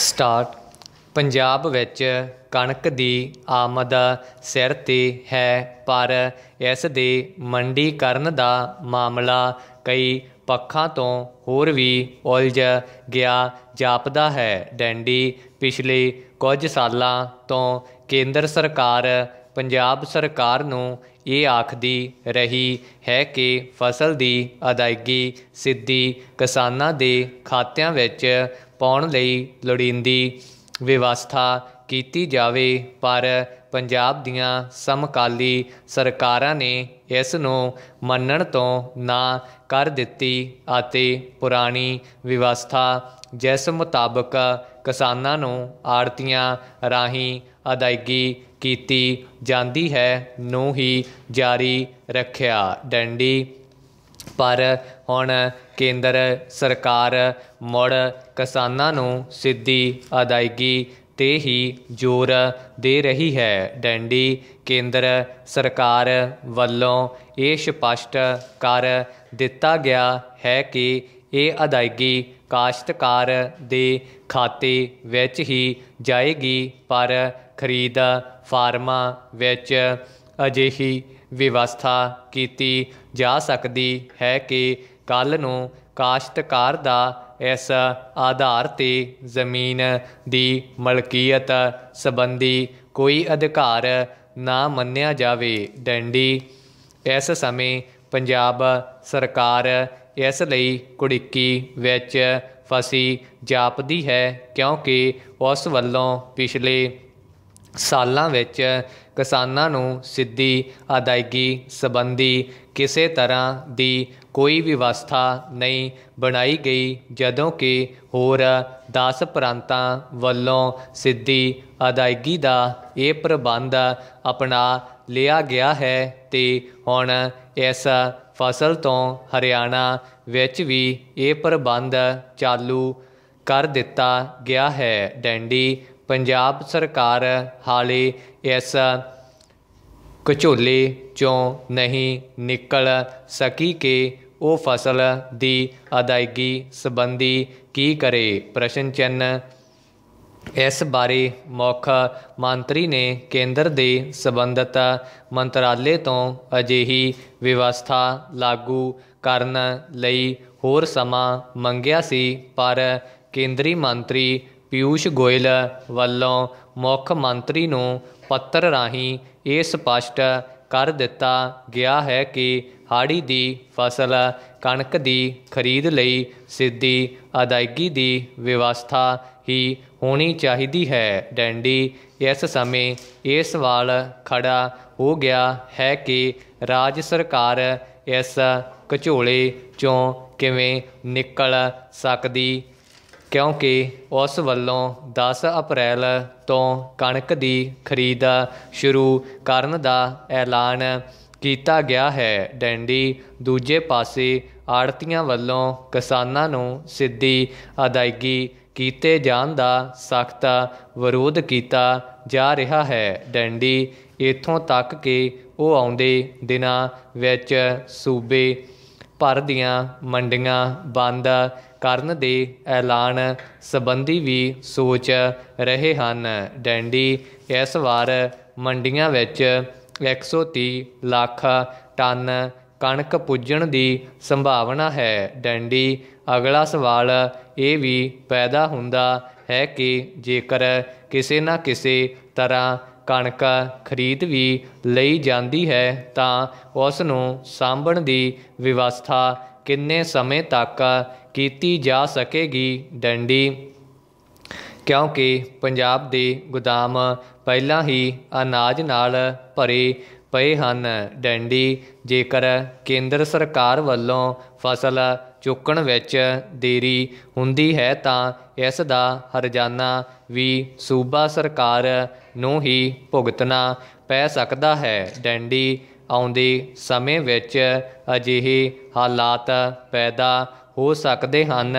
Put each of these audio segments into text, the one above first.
Start. Punjab ਵਿੱਚ ਕਣਕ ਦੀ ਆਮਦ ਸਿਰ 'ਤੇ ਹੈ, ਪਰ ਇਸ ਦੇ ਮੰਡੀਕਰਨ ਦਾ ਮਾਮਲਾ ਕਈ ਪੱਖਾਂ ਤੋਂ ਹੋਰ ਵੀ ਉਲਝ ਗਿਆ, ਜਾਪਦਾ ਹੈ। ਡੈਂਡੀ ਪਿਛਲੇ ਕੁਝ ਸਾਲਾਂ ਤੋਂ ਕੇਂਦਰ ਸਰਕਾਰ ਪੰਜਾਬ ਸਰਕਾਰ ਨੂੰ ਇਹ ਆਖਦੀ ਰਹੀ ਹੈ ਕਿ ਫਸਲ ਦੀ ਅਦਾਇਗੀ ਸਿੱਧੀ ਕਿਸਾਨਾਂ ਦੇ ਖਾਤਿਆਂ ਵਿੱਚ ਪਾਉਣ ਲਈ ਲੋੜੀਂਦੀ ਵਿਵਸਥਾ ਕੀਤੀ ਜਾਵੇ, ਪਰ ਪੰਜਾਬ ਦੀਆਂ ਸਮਕਾਲੀ ਸਰਕਾਰਾਂ ਨੇ ਇਸ ਨੂੰ ਮੰਨਣ ਤੋਂ ਨਾ ਕਰ ਦਿੱਤੀ ਅਤੇ ਪੁਰਾਣੀ ਵਿਵਸਥਾ ਜਿਸ ਮੁਤਾਬਕ ਕਿਸਾਨਾਂ ਨੂੰ ਆੜਤੀਆਂ ਰਾਹੀਂ ਅਦਾਇਗੀ ਕੀਤੀ ਜਾਂਦੀ ਹੈ, ਨੂੰ ਹੀ ਜਾਰੀ ਰੱਖਿਆ। ਡੰਡੀ, ਪਰ ਹੁਣ ਕੇਂਦਰ ਸਰਕਾਰ ਮੁੜ ਕਿਸਾਨਾਂ ਨੂੰ ਸਿੱਧੀ ਅਦਾਇਗੀ ਤੇ ਹੀ ਜ਼ੋਰ ਦੇ ਰਹੀ ਹੈ। ਡੰਡੀ, ਕੇਂਦਰ ਸਰਕਾਰ ਵੱਲੋਂ ਇਹ ਸਪਸ਼ਟ ਕਰ ਦਿੱਤਾ ਗਿਆ ਹੈ ਕਿ ਇਹ ਅਦਾਇਗੀ ਕਾਸ਼ਤਕਾਰ ਦੇ ਖਾਤੇ ਵਿੱਚ ਹੀ ਜਾਏਗੀ, ਪਰ ਖਰੀਦ, ਫਾਰਮਾਂ ਵਿੱਚ ਅਜਿਹੀ ਵਿਵਸਥਾ ਕੀਤੀ ਜਾ ਸਕਦੀ ਹੈ ਕਿ ਕੱਲ ਨੂੰ ਕਾਸ਼ਤਕਾਰ ਦਾ ਇਸ ਆਧਾਰ ਤੇ ਜ਼ਮੀਨ ਦੀ ਮਲਕੀਅਤ ਸੰਬੰਧੀ ਕੋਈ ਅਧਿਕਾਰ ਨਾ ਮੰਨਿਆ ਜਾਵੇ। ਡੰਡੀ, ਇਸ ਸਮੇਂ ਪੰਜਾਬ ਸਰਕਾਰ ਇਸ ਲਈ ਕੁੜਿੱਕੀ ਵਿੱਚ ਫਸੀ ਜਾਪਦੀ ਹੈ ਕਿਉਂਕਿ ਉਸ ਵੱਲੋਂ ਪਿਛਲੇ ਸਾਲਾਂ ਵਿੱਚ ਕਿਸਾਨਾਂ ਨੂੰ ਸਿੱਧੀ ਅਦਾਇਗੀ ਸੰਬੰਧੀ ਕਿਸੇ ਤਰ੍ਹਾਂ ਦੀ ਕੋਈ ਵਿਵਸਥਾ ਨਹੀਂ ਬਣਾਈ ਗਈ, ਜਦੋਂ ਕਿ ਹੋਰ 10 ਪ੍ਰਾਂਤਾਂ ਵੱਲੋਂ ਸਿੱਧੀ ਅਦਾਇਗੀ ਦਾ ਇਹ ਪ੍ਰਬੰਧ ਅਪਣਾ ਲਿਆ ਗਿਆ ਹੈ ਤੇ ਹੁਣ ਇਸ ਫਸਲ ਤੋਂ ਹਰਿਆਣਾ ਵਿੱਚ ਵੀ ਇਹ ਪ੍ਰਬੰਧ ਚਾਲੂ ਕਰ ਦਿੱਤਾ ਗਿਆ ਹੈ। ਡੈਂਡੀ ਪੰਜਾਬ ਸਰਕਾਰ ਹਾਲੇ ਇਸ ਕਚੋਲੇ ਚੋਂ ਨਹੀਂ ਨਿਕਲ ਸਕੀ ਕਿ ਉਹ ਫਸਲ ਦੀ ਅਦਾਇਗੀ ਸੰਬੰਧੀ ਕੀ ਕਰੇ? ਪ੍ਰਸ਼ਨ ਚਿੰਨ ਇਸ ਬਾਰੇ ਮੁੱਖ ਮੰਤਰੀ ਨੇ ਕੇਂਦਰ ਦੇ ਸੰਬੰਧਿਤ ਮੰਤਰਾਲੇ ਤੋਂ ਅਜਿਹੀ ਵਿਵਸਥਾ ਲਾਗੂ ਕਰਨ ਲਈ ਹੋਰ ਸਮਾਂ ਮੰਗਿਆ ਸੀ, ਪਰ ਕੇਂਦਰੀ ਮੰਤਰੀ ਪਿਊਸ਼ ਗੋਇਲ ਵੱਲੋਂ ਮੁੱਖ ਮੰਤਰੀ ਨੂੰ ਪੱਤਰ ਰਾਹੀਂ ਇਹ ਸਪਸ਼ਟ ਕਰ ਦਿੱਤਾ ਗਿਆ ਹੈ ਕਿ ਹਾੜੀ ਦੀ ਫਸਲ ਕਣਕ ਦੀ ਖਰੀਦ ਲਈ ਸਿੱਧੀ ਅਦਾਇਗੀ ਦੀ ਵਿਵਸਥਾ ਹੀ ਹੋਣੀ ਚਾਹੀਦੀ ਹੈ। ਡੈਂਡੀ, ਇਸ ਸਮੇਂ ਇਹ ਸਵਾਲ ਖੜਾ ਹੋ ਗਿਆ ਹੈ ਕਿ ਰਾਜ ਸਰਕਾਰ ਇਸ ਘਚੋਲੇ ਚੋਂ ਕਿਵੇਂ ਨਿਕਲ ਸਕਦੀ ਕਿਉਂਕਿ ਉਸ ਵੱਲੋਂ 10 ਅਪ੍ਰੈਲ ਤੋਂ ਕਣਕ ਦੀ ਖਰੀਦ ਸ਼ੁਰੂ ਕਰਨ ਦਾ ਐਲਾਨ ਕੀਤਾ ਗਿਆ ਹੈ। ਡੈਂਡੀ ਦੂਜੇ ਪਾਸੇ ਆੜਤੀਆਂ ਵੱਲੋਂ ਕਿਸਾਨਾਂ ਨੂੰ ਸਿੱਧੀ ਅਦਾਇਗੀ ਕੀਤੇ ਜਾਣ ਦਾ ਸਖਤ ਵਿਰੋਧ ਕੀਤਾ ਜਾ ਰਿਹਾ ਹੈ। ਡੈਂਡੀ ਇਥੋਂ ਤੱਕ ਕਿ ਉਹ ਆਉਂਦੇ ਦਿਨਾਂ ਵਿੱਚ ਸੂਬੇ ਭਰ ਦੀਆਂ ਮੰਡੀਆਂ ਬੰਦ ਕਰਨ ਦੇ ਐਲਾਨ ਸੰਬੰਧੀ ਵੀ ਸੋਚ ਰਹੇ ਹਨ। ਡੈਂਡੀ ਇਸ ਵਾਰ ਮੰਡੀਆਂ ਵਿੱਚ 130 ਲੱਖ ਟਨ ਕਣਕ ਪੁੱਜਣ ਦੀ ਸੰਭਾਵਨਾ ਹੈ। ਡੈਂਡੀ, ਅਗਲਾ ਸਵਾਲ ਇਹ ਵੀ ਪੈਦਾ ਹੁੰਦਾ ਹੈ ਕਿ ਜੇਕਰ ਕਿਸੇ ਨਾ ਕਿਸੇ ਤਰ੍ਹਾਂ ਕਣਕ ਖਰੀਦ ਵੀ ਲਈ ਜਾਂਦੀ ਹੈ ਤਾਂ ਉਸ ਨੂੰ ਸਾਂਭਣ ਦੀ ਵਿਵਸਥਾ ਕਿੰਨੇ ਸਮੇਂ ਤੱਕ ਕੀਤੀ ਜਾ ਸਕੇਗੀ ਡੰਡੀ? ਕਿਉਂਕਿ ਪੰਜਾਬ ਦੇ ਗੋਦਾਮ ਪਹਿਲਾਂ ਹੀ ਅਨਾਜ ਨਾਲ ਭਰੇ ਪਏ ਹਨ। ਡੰਡੀ ਜੇਕਰ ਕੇਂਦਰ ਸਰਕਾਰ ਵੱਲੋਂ ਫਸਲ ਚੁੱਕਣ ਵਿੱਚ ਦੇਰੀ ਹੁੰਦੀ ਹੈ ਤਾਂ ਇਸ ਦਾ ਹਰਜਾਨਾ ਵੀ ਸੂਬਾ ਸਰਕਾਰ ਨੂੰ ਹੀ ਭੁਗਤਣਾ ਪੈ ਸਕਦਾ ਹੈ। ਡੈਂਡੀ ਆਉਂਦੇ ਸਮੇਂ ਵਿੱਚ ਅਜਿਹੇ ਹਾਲਾਤ ਪੈਦਾ ਹੋ ਸਕਦੇ ਹਨ,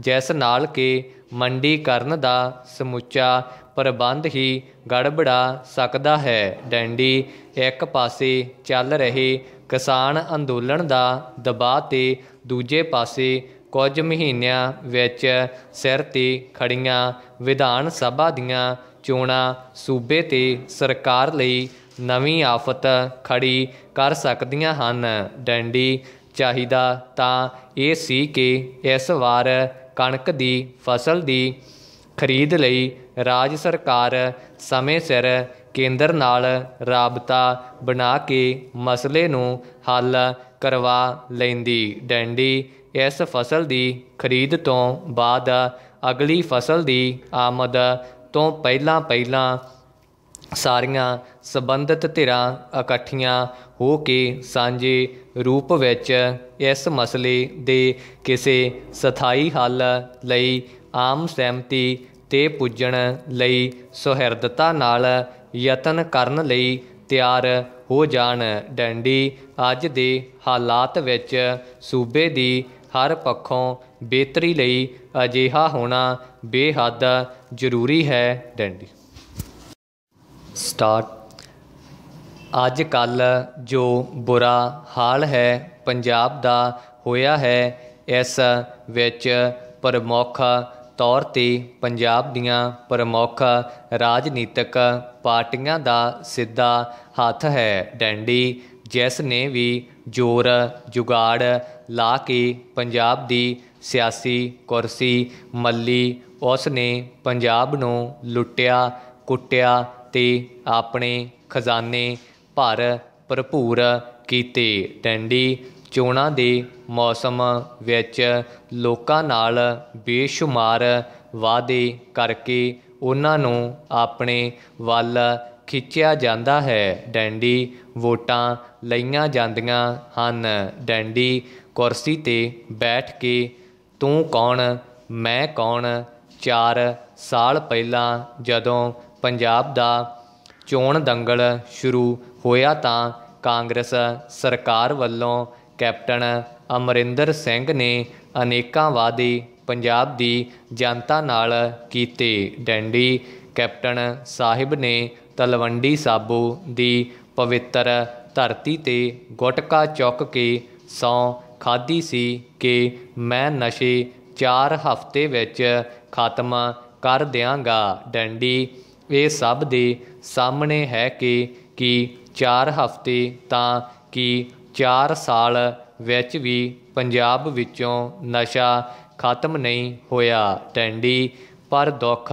ਜਿਸ ਨਾਲ ਕਿ ਮੰਡੀਕਰਨ ਦਾ ਸਮੁੱਚਾ ਪ੍ਰਬੰਧ ਹੀ ਗੜਬੜਾ ਸਕਦਾ ਹੈ। ਡੈਂਡੀ ਇੱਕ ਪਾਸੇ ਚੱਲ ਰਹੇ ਕਿਸਾਨ ਅੰਦੋਲਨ ਦਾ ਦਬਾਅ ਤੇ ਦੂਜੇ ਪਾਸੇ ਕੁਝ ਮਹੀਨਿਆਂ ਵਿੱਚ ਸਿਰ ਤੇ ਖੜੀਆਂ ਵਿਧਾਨ ਸਭਾ ਦੀਆਂ ਚੋਣਾਂ ਸੂਬੇ ਤੇ ਸਰਕਾਰ ਲਈ ਨਵੀਂ ਆਫਤ ਖੜੀ ਕਰ ਸਕਦੀਆਂ ਹਨ। ਡੰਡੀ ਚਾਹੀਦਾ ਤਾਂ ਇਹ ਸੀ ਕਿ ਇਸ ਵਾਰ ਕਣਕ ਦੀ ਫਸਲ ਦੀ ਖਰੀਦ ਲਈ ਰਾਜ ਸਰਕਾਰ ਸਮੇਂ ਸਿਰ ਕੇਂਦਰ ਨਾਲ ਰਾਬਤਾ ਬਣਾ ਕੇ ਮਸਲੇ ਨੂੰ ਹੱਲ ਕਰਵਾ ਲੈਂਦੀ। ਡੈਂਡੀ ਇਸ ਫਸਲ ਦੀ ਖਰੀਦ ਤੋਂ ਬਾਅਦ ਅਗਲੀ ਫਸਲ ਦੀ ਆਮਦ ਤੋਂ ਪਹਿਲਾਂ ਪਹਿਲਾਂ ਸਾਰੀਆਂ ਸਬੰਧਤ ਧਿਰਾਂ ਇਕੱਠੀਆਂ ਹੋ ਕੇ ਸਾਂਝੇ ਰੂਪ ਵਿੱਚ ਇਸ ਮਸਲੇ ਦੇ ਕਿਸੇ ਸਥਾਈ ਹੱਲ ਲਈ ਆਮ ਸਹਿਮਤੀ ਤੇ ਪੁੱਜਣ ਲਈ ਸੁਹਿਰਦਤਾ ਨਾਲ ਯਤਨ ਕਰਨ ਲਈ ਤਿਆਰ ਹੋ ਜਾਣ। ਡੈਂਡੀ ਅੱਜ ਦੇ ਹਾਲਾਤ ਵਿੱਚ ਸੂਬੇ ਦੀ ਹਰ ਪੱਖੋਂ ਬਿਹਤਰੀ ਲਈ ਅਜਿਹਾ ਹੋਣਾ ਬੇਹੱਦ ਜ਼ਰੂਰੀ ਹੈ, ਡੈਂਡੀ। ਸਟਾਰਟ। ਅੱਜ ਕੱਲ ਜੋ ਬੁਰਾ ਹਾਲ ਹੈ, ਪੰਜਾਬ ਦਾ ਹੋਇਆ ਹੈ, ਇਸ ਵਿੱਚ ਪ੍ਰਮੁੱਖ ਤੌਰ ਤੇ ਪੰਜਾਬ ਦੀਆਂ ਪ੍ਰਮੁੱਖ ਰਾਜਨੀਤਿਕ ਪਾਰਟੀਆਂ ਦਾ ਸਿੱਧਾ ਹੱਥ ਹੈ। ਡੈਂਡੀ ਜਿਸ ਨੇ ਵੀ ਜ਼ੋਰ ਜੁਗਾੜ ਲਾ ਕੇ ਪੰਜਾਬ ਦੀ ਸਿਆਸੀ ਕੁਰਸੀ ਮੱਲੀ, ਉਸ ਨੇ ਪੰਜਾਬ ਨੂੰ ਲੁੱਟਿਆ, ਕੁੱਟਿਆ ਤੇ ਆਪਣੇ ਖਜ਼ਾਨੇ ਭਰ ਭਰਪੂਰ ਕੀਤੇ। ਡੈਂਡੀ ਚੋਣਾਂ ਦੇ ਮੌਸਮ ਵਿੱਚ ਲੋਕਾਂ ਨਾਲ ਬੇਸ਼ੁਮਾਰ ਵਾਅਦੇ ਕਰਕੇ ਉਹਨਾਂ ਨੂੰ ਆਪਣੇ ਵੱਲ ਖਿੱਚਿਆ ਜਾਂਦਾ ਹੈ। ਡੈਂਡੀ ਵੋਟਾਂ ਲਈਆਂ ਜਾਂਦੀਆਂ ਹਨ। ਡੈਂਡੀ ਕੁਰਸੀ ਤੇ ਬੈਠ ਕੇ, ਤੂੰ ਕੌਣ? ਮੈਂ ਕੌਣ? 4 ਸਾਲ ਪਹਿਲਾਂ ਜਦੋਂ ਪੰਜਾਬ ਦਾ ਚੋਣ ਦੰਗਲ ਸ਼ੁਰੂ ਹੋਇਆ ਤਾਂ ਕਾਂਗਰਸ ਸਰਕਾਰ ਵੱਲੋਂ ਕੈਪਟਨ ਅਮਰਿੰਦਰ ਸਿੰਘ ਨੇ ਅਨੇਕਾਂ ਵਾਅਦੇ ਪੰਜਾਬ ਦੀ ਜਨਤਾ ਨਾਲ ਕੀਤੇ। ਡੈਂਡੀ ਕੈਪਟਨ ਸਾਹਿਬ ਨੇ ਤਲਵੰਡੀ ਸਾਬੋ ਦੀ ਪਵਿੱਤਰ ਧਰਤੀ ਤੇ ਗੁਟਕਾ ਚੁੱਕ ਕੇ ਸੌ ਖਾਦੀ ਸੀ ਕਿ ਮੈਂ ਨਸ਼ੇ 4 ਹਫ਼ਤੇ ਵਿੱਚ ਖਤਮ ਕਰ ਦਿਆਂਗਾ। ਡੰਡੀ ਇਹ ਸਭ ਦੇ ਸਾਹਮਣੇ ਹੈ ਕਿ ਕਿ 4 ਹਫ਼ਤੇ ਤਾਂ ਕਿ 4 ਸਾਲ ਵਿੱਚ ਵੀ ਪੰਜਾਬ ਵਿੱਚੋਂ ਨਸ਼ਾ ਖਤਮ ਨਹੀਂ ਹੋਇਆ ਟੈਂਡੀ, ਪਰ ਦੁੱਖ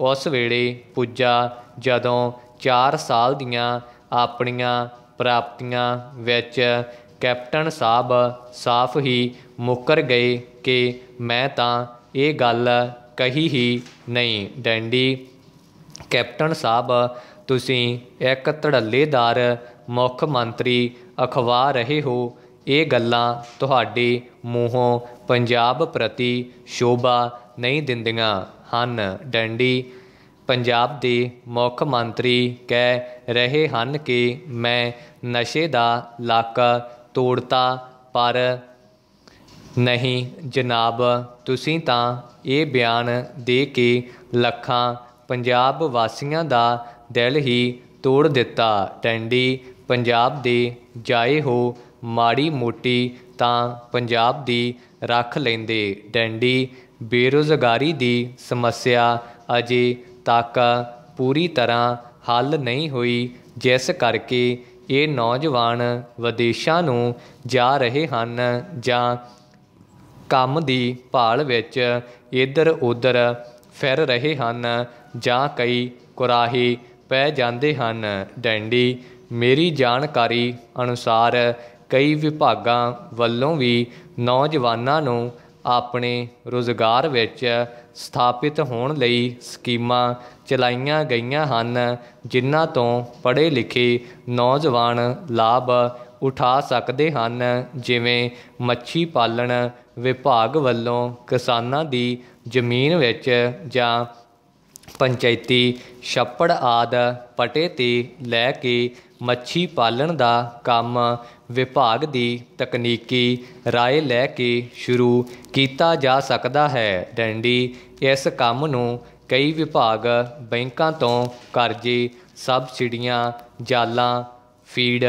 ਉਸ ਵੇਲੇ ਪੁੱਜਾ ਜਦੋਂ 4 ਸਾਲ ਦੀਆਂ ਆਪਣੀਆਂ ਪ੍ਰਾਪਤੀਆਂ ਵਿੱਚ ਕੈਪਟਨ ਸਾਹਿਬ ਸਾਫ਼ ਹੀ ਮੁੱਕਰ ਗਏ ਕਿ ਮੈਂ ਤਾਂ ਇਹ ਗੱਲ ਕਹੀ ਹੀ ਨਹੀਂ। ਡੈਂਡੀ ਕੈਪਟਨ ਸਾਹਿਬ, ਤੁਸੀਂ ਇੱਕ ਧੜੱਲੇਦਾਰ ਮੁੱਖ ਮੰਤਰੀ ਅਖਵਾ ਰਹੇ ਹੋ। ਇਹ ਗੱਲਾਂ ਤੁਹਾਡੇ ਮੂੰਹੋਂ ਪੰਜਾਬ ਪ੍ਰਤੀ ਸ਼ੋਭਾ ਨਹੀਂ ਦਿੰਦੀਆਂ ਹਨ। ਡੰਡੀ, ਪੰਜਾਬ ਦੇ ਮੁੱਖ ਮੰਤਰੀ ਕਹਿ ਰਹੇ ਹਨ ਕਿ ਮੈਂ ਨਸ਼ੇ ਦਾ ਲੱਕ ਤੋੜਤਾ, ਪਰ ਨਹੀਂ ਜਨਾਬ, ਤੁਸੀਂ ਤਾਂ ਇਹ ਬਿਆਨ ਦੇ ਕੇ ਲੱਖਾਂ ਪੰਜਾਬ ਵਾਸੀਆਂ ਦਾ ਦਿਲ ਹੀ ਤੋੜ ਦਿੱਤਾ। ਟੈਂਡੀ ਪੰਜਾਬ ਦੇ ਜਾਏ ਹੋ ਮਾੜੀ ਮੋਟੀ ਤਾਂ ਪੰਜਾਬ ਦੀ ਰੱਖ ਲੈਂਦੇ ਡੈਂਡੀ। ਬੇਰੋਜ਼ਗਾਰੀ ਦੀ ਸਮੱਸਿਆ ਅਜੇ ਤੱਕ ਪੂਰੀ ਤਰ੍ਹਾਂ ਹੱਲ ਨਹੀਂ ਹੋਈ, ਜਿਸ ਕਰਕੇ ਇਹ ਨੌਜਵਾਨ ਵਿਦੇਸ਼ਾਂ ਨੂੰ ਜਾ ਰਹੇ ਹਨ ਜਾਂ ਕੰਮ ਦੀ ਭਾਲ ਵਿੱਚ ਇੱਧਰ ਉੱਧਰ ਫਿਰ ਰਹੇ ਹਨ ਜਾਂ ਕਈ ਕੁਰਾਹੇ ਪੈ ਜਾਂਦੇ ਹਨ। ਡੈਂਡੀ ਮੇਰੀ ਜਾਣਕਾਰੀ ਅਨੁਸਾਰ ਕਈ ਵਿਭਾਗਾਂ ਵੱਲੋਂ ਵੀ ਨੌਜਵਾਨਾਂ ਨੂੰ ਆਪਣੇ ਰੁਜ਼ਗਾਰ ਵਿੱਚ ਸਥਾਪਿਤ ਹੋਣ ਲਈ ਸਕੀਮਾਂ ਚਲਾਈਆਂ ਗਈਆਂ ਹਨ, ਜਿਨ੍ਹਾਂ ਤੋਂ ਪੜ੍ਹੇ ਲਿਖੇ ਨੌਜਵਾਨ ਲਾਭ ਉਠਾ ਸਕਦੇ ਹਨ, ਜਿਵੇਂ ਮੱਛੀ ਪਾਲਣ ਵਿਭਾਗ ਵੱਲੋਂ ਕਿਸਾਨਾਂ ਦੀ ਜ਼ਮੀਨ ਵਿੱਚ ਜਾਂ ਪੰਚਾਇਤੀ ਛੱਪੜ ਆਦ ਪਟੇ ਤੇ ਲੈ ਕੇ ਮੱਛੀ ਪਾਲਣ ਦਾ ਕੰਮ ਵਿਭਾਗ ਦੀ ਤਕਨੀਕੀ رائے ਲੈ ਕੇ ਸ਼ੁਰੂ ਕੀਤਾ ਜਾ ਸਕਦਾ ਹੈ ਡੈਂਡੀ ਇਸ ਕੰਮ ਨੂੰ ਕਈ ਵਿਭਾਗ ਬੈਂਕਾਂ ਤੋਂ ਕਰਜ਼ੇ ਸਬਸਿਡੀਆਂ ਜਾਲਾਂ ਫੀਡ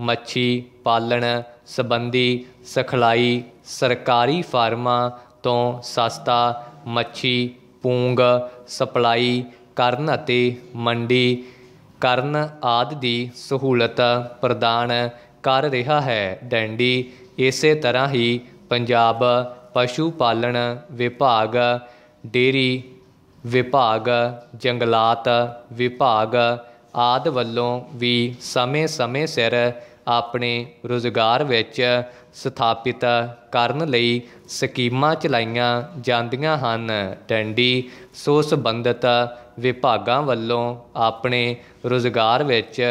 ਮੱਛੀ ਪਾਲਣ ਸੰਬੰਧੀ ਸਿਖਲਾਈ ਸਰਕਾਰੀ ਫਾਰਮਾਂ ਤੋਂ ਸਸਤਾ ਮੱਛੀ ਪੂੰਗ, ਸਪਲਾਈ ਕਰਨ ਅਤੇ ਮੰਡੀ ਕਰਨ ਆਦਿ ਦੀ ਸਹੂਲਤ ਪ੍ਰਦਾਨ ਕਰ ਰਿਹਾ ਹੈ। ਡੈਂਡੀ ਇਸੇ ਤਰ੍ਹਾਂ ਹੀ ਪੰਜਾਬ ਪਸ਼ੂ ਪਾਲਣ ਵਿਭਾਗ ਡੇਰੀ ਵਿਭਾਗ, ਜੰਗਲਾਤ ਵਿਭਾਗ ਆਦਿ ਵੱਲੋਂ ਵੀ ਸਮੇਂ-ਸਮੇਂ ਸਿਰ ਆਪਣੇ ਰੁਜ਼ਗਾਰ ਵਿੱਚ ਸਥਾਪਿਤ ਕਰਨ ਲਈ ਸਕੀਮਾਂ ਚਲਾਈਆਂ ਜਾਂਦੀਆਂ ਹਨ। ਟੈਂਡੀ ਸੋ ਸੰਬੰਧਿਤ ਵਿਭਾਗਾਂ ਵੱਲੋਂ ਆਪਣੇ ਰੁਜ਼ਗਾਰ ਵਿੱਚ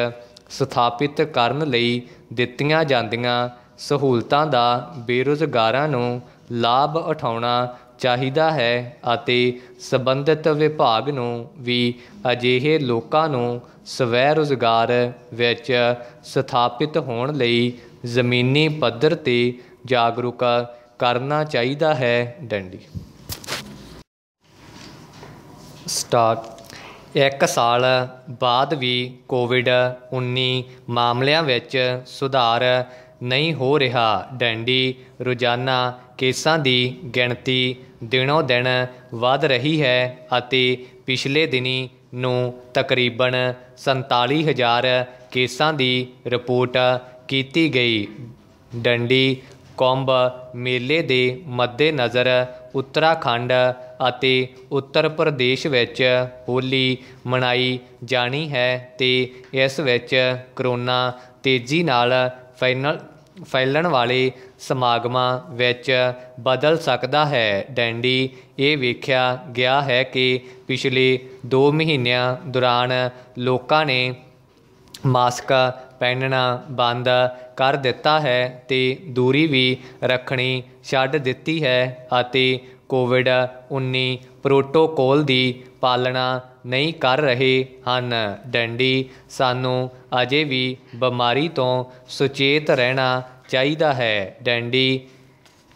ਸਥਾਪਿਤ ਕਰਨ ਲਈ ਦਿੱਤੀਆਂ ਜਾਂਦੀਆਂ ਸਹੂਲਤਾਂ ਦਾ ਬੇਰੁਜ਼ਗਾਰਾਂ ਨੂੰ ਲਾਭ ਉਠਾਉਣਾ ਚਾਹੀਦਾ ਹੈ ਅਤੇ ਸੰਬੰਧਿਤ ਵਿਭਾਗ ਨੂੰ ਵੀ ਅਜਿਹੇ ਲੋਕਾਂ ਨੂੰ ਸਵੈ ਰੁਜ਼ਗਾਰ ਵਿੱਚ ਸਥਾਪਿਤ ਹੋਣ ਲਈ ਜ਼ਮੀਨੀ ਪੱਧਰ ਤੇ ਜਾਗਰੂਕ ਕਰਨਾ ਚਾਹੀਦਾ ਹੈ, ਡੰਡੀ। ਸਟਾਕ ਇੱਕ ਸਾਲ ਬਾਅਦ ਵੀ ਕੋਵਿਡ 19 ਮਾਮਲਿਆਂ ਵਿੱਚ ਸੁਧਾਰ ਨਹੀਂ ਹੋ ਰਿਹਾ, ਡੈਂਡੀ। ਰੋਜ਼ਾਨਾ ਕੇਸਾਂ ਦੀ ਗਿਣਤੀ ਦਿਨੋ ਦਿਨ ਵਧ ਰਹੀ ਹੈ ਅਤੇ ਪਿਛਲੇ ਦਿਨੀ ਨੂੰ ਤਕਰੀਬਨ 47000 ਕੇਸਾਂ ਦੀ ਰਿਪੋਰਟ ਕੀਤੀ ਗਈ। ਡੰਡੀ, ਕੁੰਭ, ਮੇਲੇ ਦੇ ਮੱਦੇਨਜ਼ਰ ਉੱਤਰਾਖੰਡ ਅਤੇ ਉੱਤਰ ਪ੍ਰਦੇਸ਼ ਵਿੱਚ ਹੋਲੀ ਮਨਾਈ ਜਾਣੀ ਹੈ ਤੇ ਇਸ ਵਿੱਚ ਕਰੋਨਾ ਤੇਜ਼ੀ ਨਾਲ ਫੈਲਣ ਫੈਲਣ ਵਾਲੇ ਸਮਾਗਮਾਂ ਵਿੱਚ ਬਦਲ ਸਕਦਾ ਹੈ। ਡੈਂਡੀ ਇਹ ਵੇਖਿਆ ਗਿਆ ਹੈ ਕਿ ਪਿਛਲੇ 2 ਮਹੀਨਿਆਂ ਦੌਰਾਨ ਲੋਕਾਂ ਨੇ ਮਾਸਕ ਪਹਿਨਣਾ, ਬੰਦ ਕਰ ਦਿੱਤਾ ਹੈ ਤੇ ਦੂਰੀ ਵੀ ਰੱਖਣੀ ਛੱਡ ਦਿੱਤੀ ਹੈ ਅਤੇ ਕੋਵਿਡ 19 ਪ੍ਰੋਟੋਕੋਲ ਦੀ ਪਾਲਣਾ ਨਹੀਂ ਕਰ ਰਹੇ ਹਨ। ਡੰਡੀ, ਸਾਨੂੰ ਅਜੇ ਵੀ ਬਿਮਾਰੀ ਤੋਂ ਸੁਚੇਤ ਰਹਿਣਾ ਚਾਹੀਦਾ ਹੈ। ਡੰਡੀ,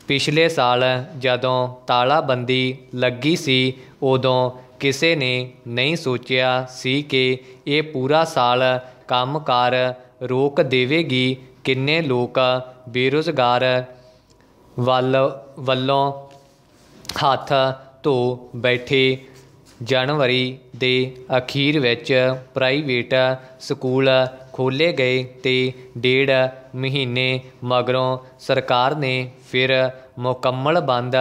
ਪਿਛਲੇ ਸਾਲ ਜਦੋਂ ਤਾਲਾਬੰਦੀ ਲੱਗੀ ਸੀ, ਉਦੋਂ ਕਿਸੇ ਨੇ ਨਹੀਂ ਸੋਚਿਆ ਸੀ ਕਿ ਇਹ ਪੂਰਾ ਸਾਲ ਕੰਮਕਾਰ ਰੋਕ ਦੇਵੇਗੀ ਕਿੰਨੇ ਲੋਕ ਬੇਰੁਜ਼ਗਾਰ ਵੱਲ, ਵੱਲੋਂ ਹੱਥ ਧੋ ਬੈਠੇ ਜਨਵਰੀ ਦੇ ਅਖੀਰ ਵਿੱਚ ਪ੍ਰਾਈਵੇਟ ਸਕੂਲ ਖੋਲ੍ਹੇ ਗਏ ਤੇ ਡੇਢ ਮਹੀਨੇ ਮਗਰੋਂ ਸਰਕਾਰ ਨੇ ਫਿਰ ਮੁਕੰਮਲ ਬੰਦ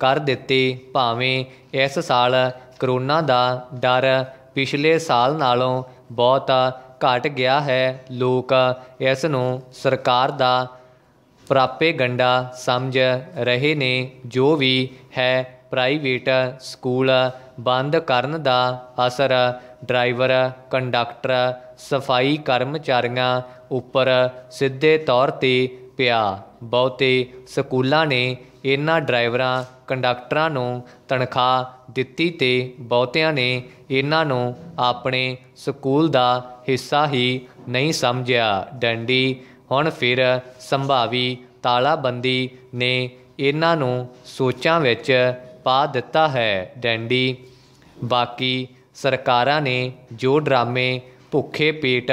ਕਰ ਦਿੱਤੇ। ਭਾਵੇਂ ਇਸ ਸਾਲ ਕਰੋਨਾ ਦਾ ਡਰ ਪਿਛਲੇ ਸਾਲ ਨਾਲੋਂ ਬਹੁਤ ਘਟ ਗਿਆ ਹੈ, ਲੋਕ ਇਸ ਨੂੰ ਸਰਕਾਰ ਦਾ ਪ੍ਰਾਪੇਗੰਡਾ ਸਮਝ ਰਹੇ ਨੇ, ਜੋ ਵੀ ਹੈ ਪ੍ਰਾਈਵੇਟ ਸਕੂਲ ਬੰਦ ਕਰਨ ਦਾ ਅਸਰ, ਡਰਾਈਵਰ, ਕੰਡਕਟਰ, ਸਫ਼ਾਈ ਕਰਮਚਾਰੀਆਂ ਉੱਪਰ ਸਿੱਧੇ ਤੌਰ ਤੇ ਪਿਆ। ਬਹੁਤੇ ਸਕੂਲਾਂ ਨੇ ਇਹਨਾਂ ਡਰਾਈਵਰਾਂ, ਕੰਡਕਟਰਾਂ ਨੂੰ ਤਨਖਾਹ ਦਿੱਤੀ ਤੇ ਬਹੁਤਿਆਂ ਨੇ ਇਹਨਾਂ ਨੂੰ ਆਪਣੇ ਸਕੂਲ ਦਾ ਹਿੱਸਾ ਹੀ ਨਹੀਂ ਸਮਝਿਆ। ਡੰਡੀ ਹੁਣ ਫਿਰ ਸੰਭਾਵੀ ਤਾਲਾਬੰਦੀ ਨੇ ਇਹਨਾਂ ਨੂੰ ਸੋਚਾਂ ਵਿੱਚ ਪਾ ਦਿੱਤਾ ਹੈ। ਡੈਂਡੀ, ਬਾਕੀ ਸਰਕਾਰਾਂ ਨੇ ਜੋ ਡਰਾਮੇ ਭੁੱਖੇ ਪੇਟ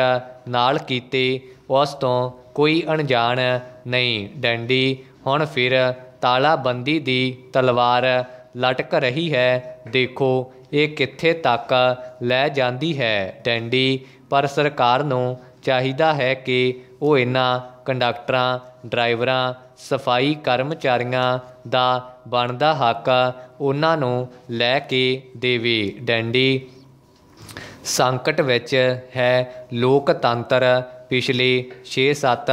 ਨਾਲ ਕੀਤੇ, ਉਸ ਤੋਂ ਕੋਈ ਅਣਜਾਣ ਨਹੀਂ। ਡੈਂਡੀ ਹੁਣ ਫਿਰ ਤਾਲਾਬੰਦੀ ਦੀ ਤਲਵਾਰ ਲਟਕ ਰਹੀ ਹੈ। ਦੇਖੋ, ਇਹ ਕਿੱਥੇ ਤੱਕ ਲੈ ਜਾਂਦੀ ਹੈ? ਡੈਂਡੀ, ਪਰ ਸਰਕਾਰ ਨੂੰ ਚਾਹੀਦਾ ਹੈ ਕਿ ਉਹ ਇਹਨਾਂ ਕੰਡਕਟਰਾਂ, ਡਰਾਈਵਰਾਂ, ਸਫ਼ਾਈ ਕਰਮਚਾਰੀਆਂ ਦਾ ਬਣਦਾ ਹੱਕ ਉਹਨਾਂ ਨੂੰ ਲੈ ਕੇ ਦੇਵੇ। ਡੈਂਡੀ, ਸੰਕਟ ਵਿੱਚ ਹੈ ਲੋਕਤੰਤਰ। ਪਿਛਲੇ 6-7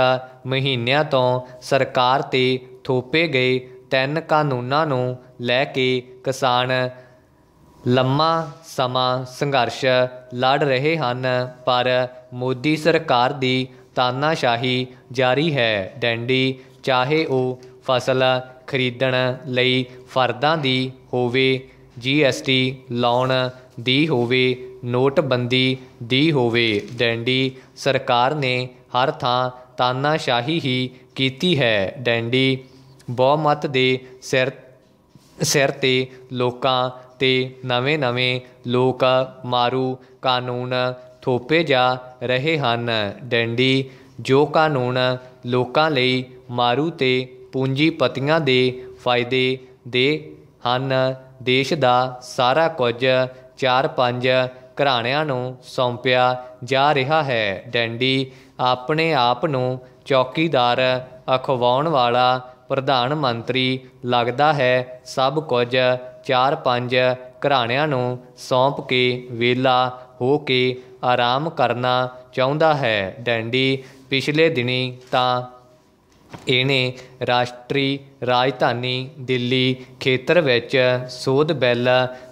ਮਹੀਨਿਆਂ ਤੋਂ ਸਰਕਾਰ ਤੇ ਥੋਪੇ ਗਏ ਤਿੰਨ ਕਾਨੂੰਨਾਂ ਨੂੰ ਲੈ ਕੇ ਕਿਸਾਨ ਲੰਮਾ ਸਮਾਂ ਸੰਘਰਸ਼ ਲੜ ਰਹੇ ਹਨ, ਪਰ ਮੋਦੀ ਸਰਕਾਰ ਦੀ ਤਾਨਾਸ਼ਾਹੀ ਜਾਰੀ ਹੈ। ਡੈਂਡੀ, ਚਾਹੇ ਉਹ ਫਸਲ ਖਰੀਦਣ ਲਈ ਫਰਦਾਂ ਦੀ ਹੋਵੇ, ਜੀਐਸਟੀ ਲਾਉਣ ਦੀ ਹੋਵੇ, ਨੋਟਬੰਦੀ ਦੀ ਹੋਵੇ, ਡੈਂਡੀ ਸਰਕਾਰ ਨੇ ਹਰ ਥਾਂ ਤਾਨਾਸ਼ਾਹੀ ਹੀ ਕੀਤੀ ਹੈ। ਡੈਂਡੀ ਬਹੁਮਤ ਦੇ ਸਿਰ ਸਿਰ ਤੇ ਲੋਕਾਂ ਤੇ ਨਵੇਂ-ਨਵੇਂ ਲੋਕ ਮਾਰੂ ਕਾਨੂੰਨ ਥੋਪੇ ਜਾ ਰਹੇ ਹਨ। ਡੈਂਡੀ, ਜੋ ਕਾਨੂੰਨ ਲੋਕਾਂ ਲਈ ਮਾਰੂ ਅਤੇ ਪੂੰਜੀਪਤੀਆਂ ਦੇ ਫਾਇਦੇ ਦੇ ਹਨ, ਦੇਸ਼ ਦਾ ਸਾਰਾ ਕੁਝ ਚਾਰ ਪੰਜ ਘਰਾਣਿਆਂ ਨੂੰ ਸੌਂਪਿਆ ਜਾ ਰਿਹਾ ਹੈ। ਡੈਂਡੀ ਆਪਣੇ ਆਪ ਨੂੰ ਚੌਕੀਦਾਰ ਅਖਵਾਉਣ ਵਾਲਾ ਪ੍ਰਧਾਨ ਮੰਤਰੀ ਲੱਗਦਾ ਹੈ ਸਭ ਕੁਝ ਚਾਰ ਪੰਜ ਘਰਾਣਿਆਂ ਨੂੰ ਸੌਂਪ ਕੇ ਵਿਹਲਾ ਹੋ ਕੇ ਆਰਾਮ ਕਰਨਾ ਚਾਹੁੰਦਾ ਹੈ। ਡੈਂਡੀ, ਪਿਛਲੇ ਦਿਨੀ ਤਾਂ ਇਹਨੇ ਰਾਸ਼ਟਰੀ ਰਾਜਧਾਨੀ ਦਿੱਲੀ ਖੇਤਰ ਵਿੱਚ ਸੋਧ ਬਿੱਲ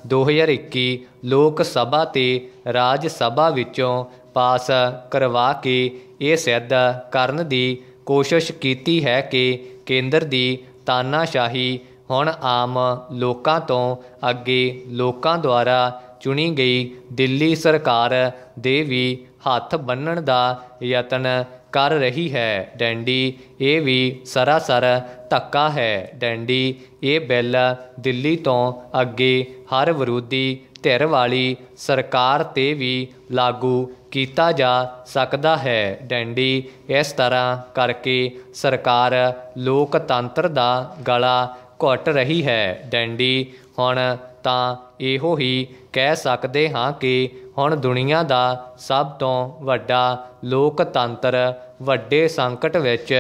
2021 ਲੋਕ ਸਭਾ ਤੇ ਰਾਜ ਸਭਾ ਵਿੱਚੋਂ ਪਾਸ ਕਰਵਾ ਕੇ ਇਹ ਸਿੱਧ ਕਰਨ ਦੀ ਕੋਸ਼ਿਸ਼ ਕੀਤੀ ਹੈ ਕਿ ਕੇਂਦਰ ਦੀ ਤਾਨਾਸ਼ਾਹੀ ਹੁਣ ਆਮ ਲੋਕਾਂ ਤੋਂ ਅੱਗੇ ਲੋਕਾਂ ਦੁਆਰਾ ਚੁਣੀ ਗਈ ਦਿੱਲੀ ਸਰਕਾਰ ਦੇ ਵੀ ਹੱਥ ਬੰਨਣ ਦਾ ਯਤਨ ਕਰ ਰਹੀ ਹੈ। ਡੈਂਡੀ, ਇਹ ਵੀ ਸਰਾਸਰ ਧੱਕਾ ਹੈ। ਡੈਂਡੀ, ਇਹ ਬਿੱਲ ਦਿੱਲੀ ਤੋਂ ਅੱਗੇ ਹਰ ਵਿਰੋਧੀ ਧਿਰ ਵਾਲੀ ਸਰਕਾਰ ਤੇ ਵੀ ਲਾਗੂ ਕੀਤਾ ਜਾ ਸਕਦਾ ਹੈ। ਡੈਂਡੀ ਇਸ ਤਰ੍ਹਾਂ ਕਰਕੇ ਸਰਕਾਰ ਲੋਕਤੰਤਰ ਦਾ ਗਲਾ ਘੁੱਟ ਰਹੀ ਹੈ। ਡੈਂਡੀ ਹੁਣ ਤਾਂ ਇਹੋ ਹੀ ਕਹਿ ਸਕਦੇ ਹਾਂ ਕਿ ਹੁਣ ਦੁਨੀਆ ਦਾ ਸਭ ਤੋਂ ਵੱਡਾ ਲੋਕਤੰਤਰ ਵੱਡੇ ਸੰਕਟ ਵਿੱਚ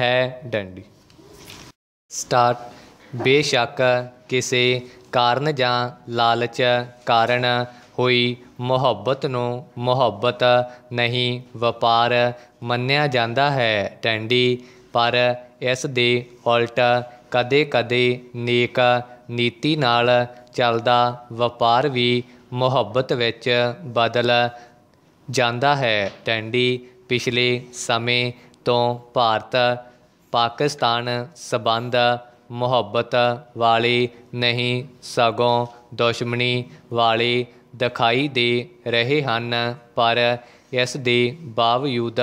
ਹੈ ਡੈਂਡੀ। ਸਟਾਰਟ। ਬੇਸ਼ੱਕ ਕਿਸੇ ਕਾਰਨ ਜਾਂ ਲਾਲਚ ਕਾਰਨ ਹੋਈ ਮੁਹੱਬਤ ਨੂੰ ਮੁਹੱਬਤ ਨਹੀਂ ਵਪਾਰ ਮੰਨਿਆ ਜਾਂਦਾ ਹੈ ਟੈਂਡੀ, ਪਰ ਇਸ ਦੇ ਉਲਟ ਕਦੇ-ਕਦੇ ਨੇਕ ਨੀਤੀ ਨਾਲ ਚੱਲਦਾ ਵਪਾਰ ਵੀ ਮੁਹੱਬਤ ਵਿੱਚ ਬਦਲ ਜਾਂਦਾ ਹੈ। ਟੈਂਡੀ ਪਿਛਲੇ ਸਮੇਂ ਤੋਂ ਭਾਰਤ, ਪਾਕਿਸਤਾਨ ਸਬੰਧ ਮੁਹੱਬਤ ਵਾਲੀ ਨਹੀਂ, ਸਗੋਂ ਦੁਸ਼ਮਣੀ ਵਾਲੀ ਦਿਖਾਈ ਦੇ ਰਹੇ ਹਨ, ਪਰ ਇਸ ਦੇ ਬਾਵਜੂਦ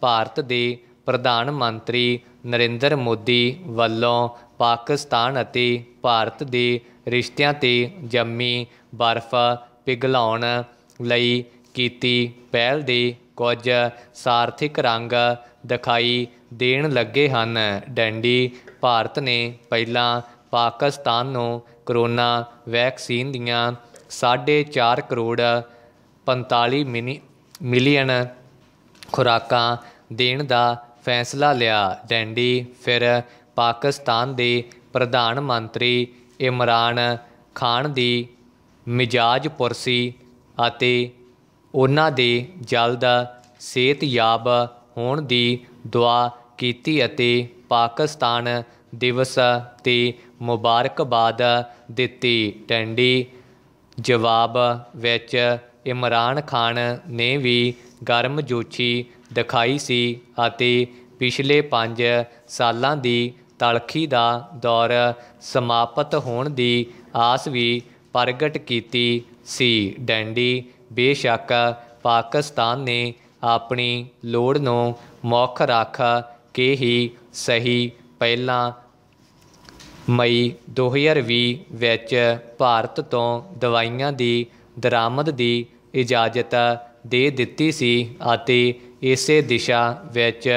ਭਾਰਤ ਦੇ ਪ੍ਰਧਾਨ ਮੰਤਰੀ ਨਰਿੰਦਰ ਮੋਦੀ ਵੱਲੋਂ ਪਾਕਿਸਤਾਨ ਅਤੇ ਭਾਰਤ ਦੇ ਰਿਸ਼ਤਿਆਂ ਤੇ ਜੰਮੀ ਬਰਫ਼ ਪਿਘਲਾਉਣ ਲਈ ਕੀਤੀ ਪਹਿਲ ਦੇ ਕੁਝ ਸਾਰਥਿਕ ਰੰਗ ਦਿਖਾਈ ਦੇਣ ਲੱਗੇ ਹਨ। ਡੈਂਡੀ ਭਾਰਤ ਨੇ ਪਹਿਲਾਂ ਪਾਕਿਸਤਾਨ ਨੂੰ ਕਰੋਨਾ ਵੈਕਸੀਨ ਦੀਆਂ 4.5 ਕਰੋੜ 45 ਮਿਨੀ, ਮਿਲੀਅਨ ਖੁਰਾਕਾਂ ਦੇਣ ਦਾ ਫੈਸਲਾ ਲਿਆ। ਡੈਂਡੀ ਫਿਰ ਪਾਕਿਸਤਾਨ ਦੇ ਪ੍ਰਧਾਨ ਮੰਤਰੀ ਇਮਰਾਨ ਖਾਨ ਦੀ ਮਿਜਾਜ ਪੁਰਸੀ ਅਤੇ ਉਹਨਾਂ ਦੇ ਜਲਦ ਸਿਹਤਯਾਬ ਹੋਣ ਦੀ ਦੁਆ ਕੀਤੀ ਅਤੇ ਪਾਕਿਸਤਾਨ ਦਿਵਸ ਤੇ ਮੁਬਾਰਕਬਾਦ ਦਿੱਤੀ। ਟੈਂਡੀ ਜਵਾਬ ਵਿੱਚ ਇਮਰਾਨ ਖਾਨ ਨੇ ਵੀ ਗਰਮਜੋਸ਼ੀ ਦਿਖਾਈ ਸੀ ਅਤੇ ਪਿਛਲੇ 5 ਸਾਲਾਂ ਦੀ ਤਲਖੀ ਦਾ ਦੌਰ ਸਮਾਪਤ ਹੋਣ ਦੀ ਆਸ ਵੀ ਪ੍ਰਗਟ ਕੀਤੀ ਸੀ। ਡੈਂਡੀ ਬੇਸ਼ੱਕ ਪਾਕਿਸਤਾਨ ਨੇ ਆਪਣੀ ਲੋੜ ਨੂੰ ਮੁੱਖ ਰੱਖ ਕੇ ਹੀ ਸਹੀ ਪਹਿਲਾਂ ਮਈ 2020 ਵਿੱਚ ਭਾਰਤ ਤੋਂ ਦਵਾਈਆਂ ਦੀ ਦਰਾਮਦ ਦੀ ਇਜਾਜ਼ਤ ਦੇ ਦਿੱਤੀ ਸੀ ਅਤੇ ਇਸੇ ਦਿਸ਼ਾ ਵਿੱਚ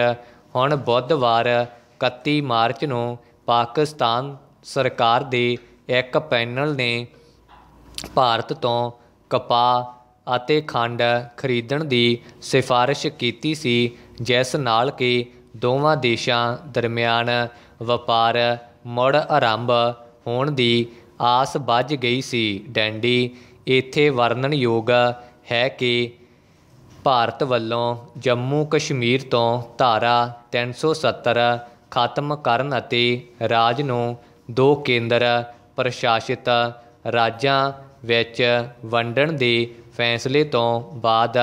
ਹੁਣ ਬੁੱਧਵਾਰ 31 ਮਾਰਚ ਨੂੰ ਪਾਕਿਸਤਾਨ ਸਰਕਾਰ ਦੇ ਇੱਕ ਪੈਨਲ ਨੇ ਭਾਰਤ ਤੋਂ ਕਪਾਹ ਅਤੇ ਖੰਡ ਖਰੀਦਣ ਦੀ ਸਿਫਾਰਿਸ਼ ਕੀਤੀ ਸੀ, ਜਿਸ ਨਾਲ ਕਿ ਦੋਵਾਂ ਦੇਸ਼ਾਂ ਦਰਮਿਆਨ ਵਪਾਰ ਮੁੜ ਆਰੰਭ ਹੋਣ ਦੀ ਆਸ ਬੱਝ ਗਈ ਸੀ। ਡੈਂਡੀ, ਇੱਥੇ ਵਰਣਨਯੋਗ ਹੈ ਕਿ ਭਾਰਤ ਵੱਲੋਂ ਜੰਮੂ ਕਸ਼ਮੀਰ ਤੋਂ ਧਾਰਾ 370 ਖਤਮ ਕਰਨ ਅਤੇ ਰਾਜ ਨੂੰ ਦੋ ਕੇਂਦਰ ਪ੍ਰਸ਼ਾਸਿਤ ਰਾਜਾਂ ਵਿੱਚ ਵੰਡਣ ਦੇ ਫੈਸਲੇ ਤੋਂ ਬਾਅਦ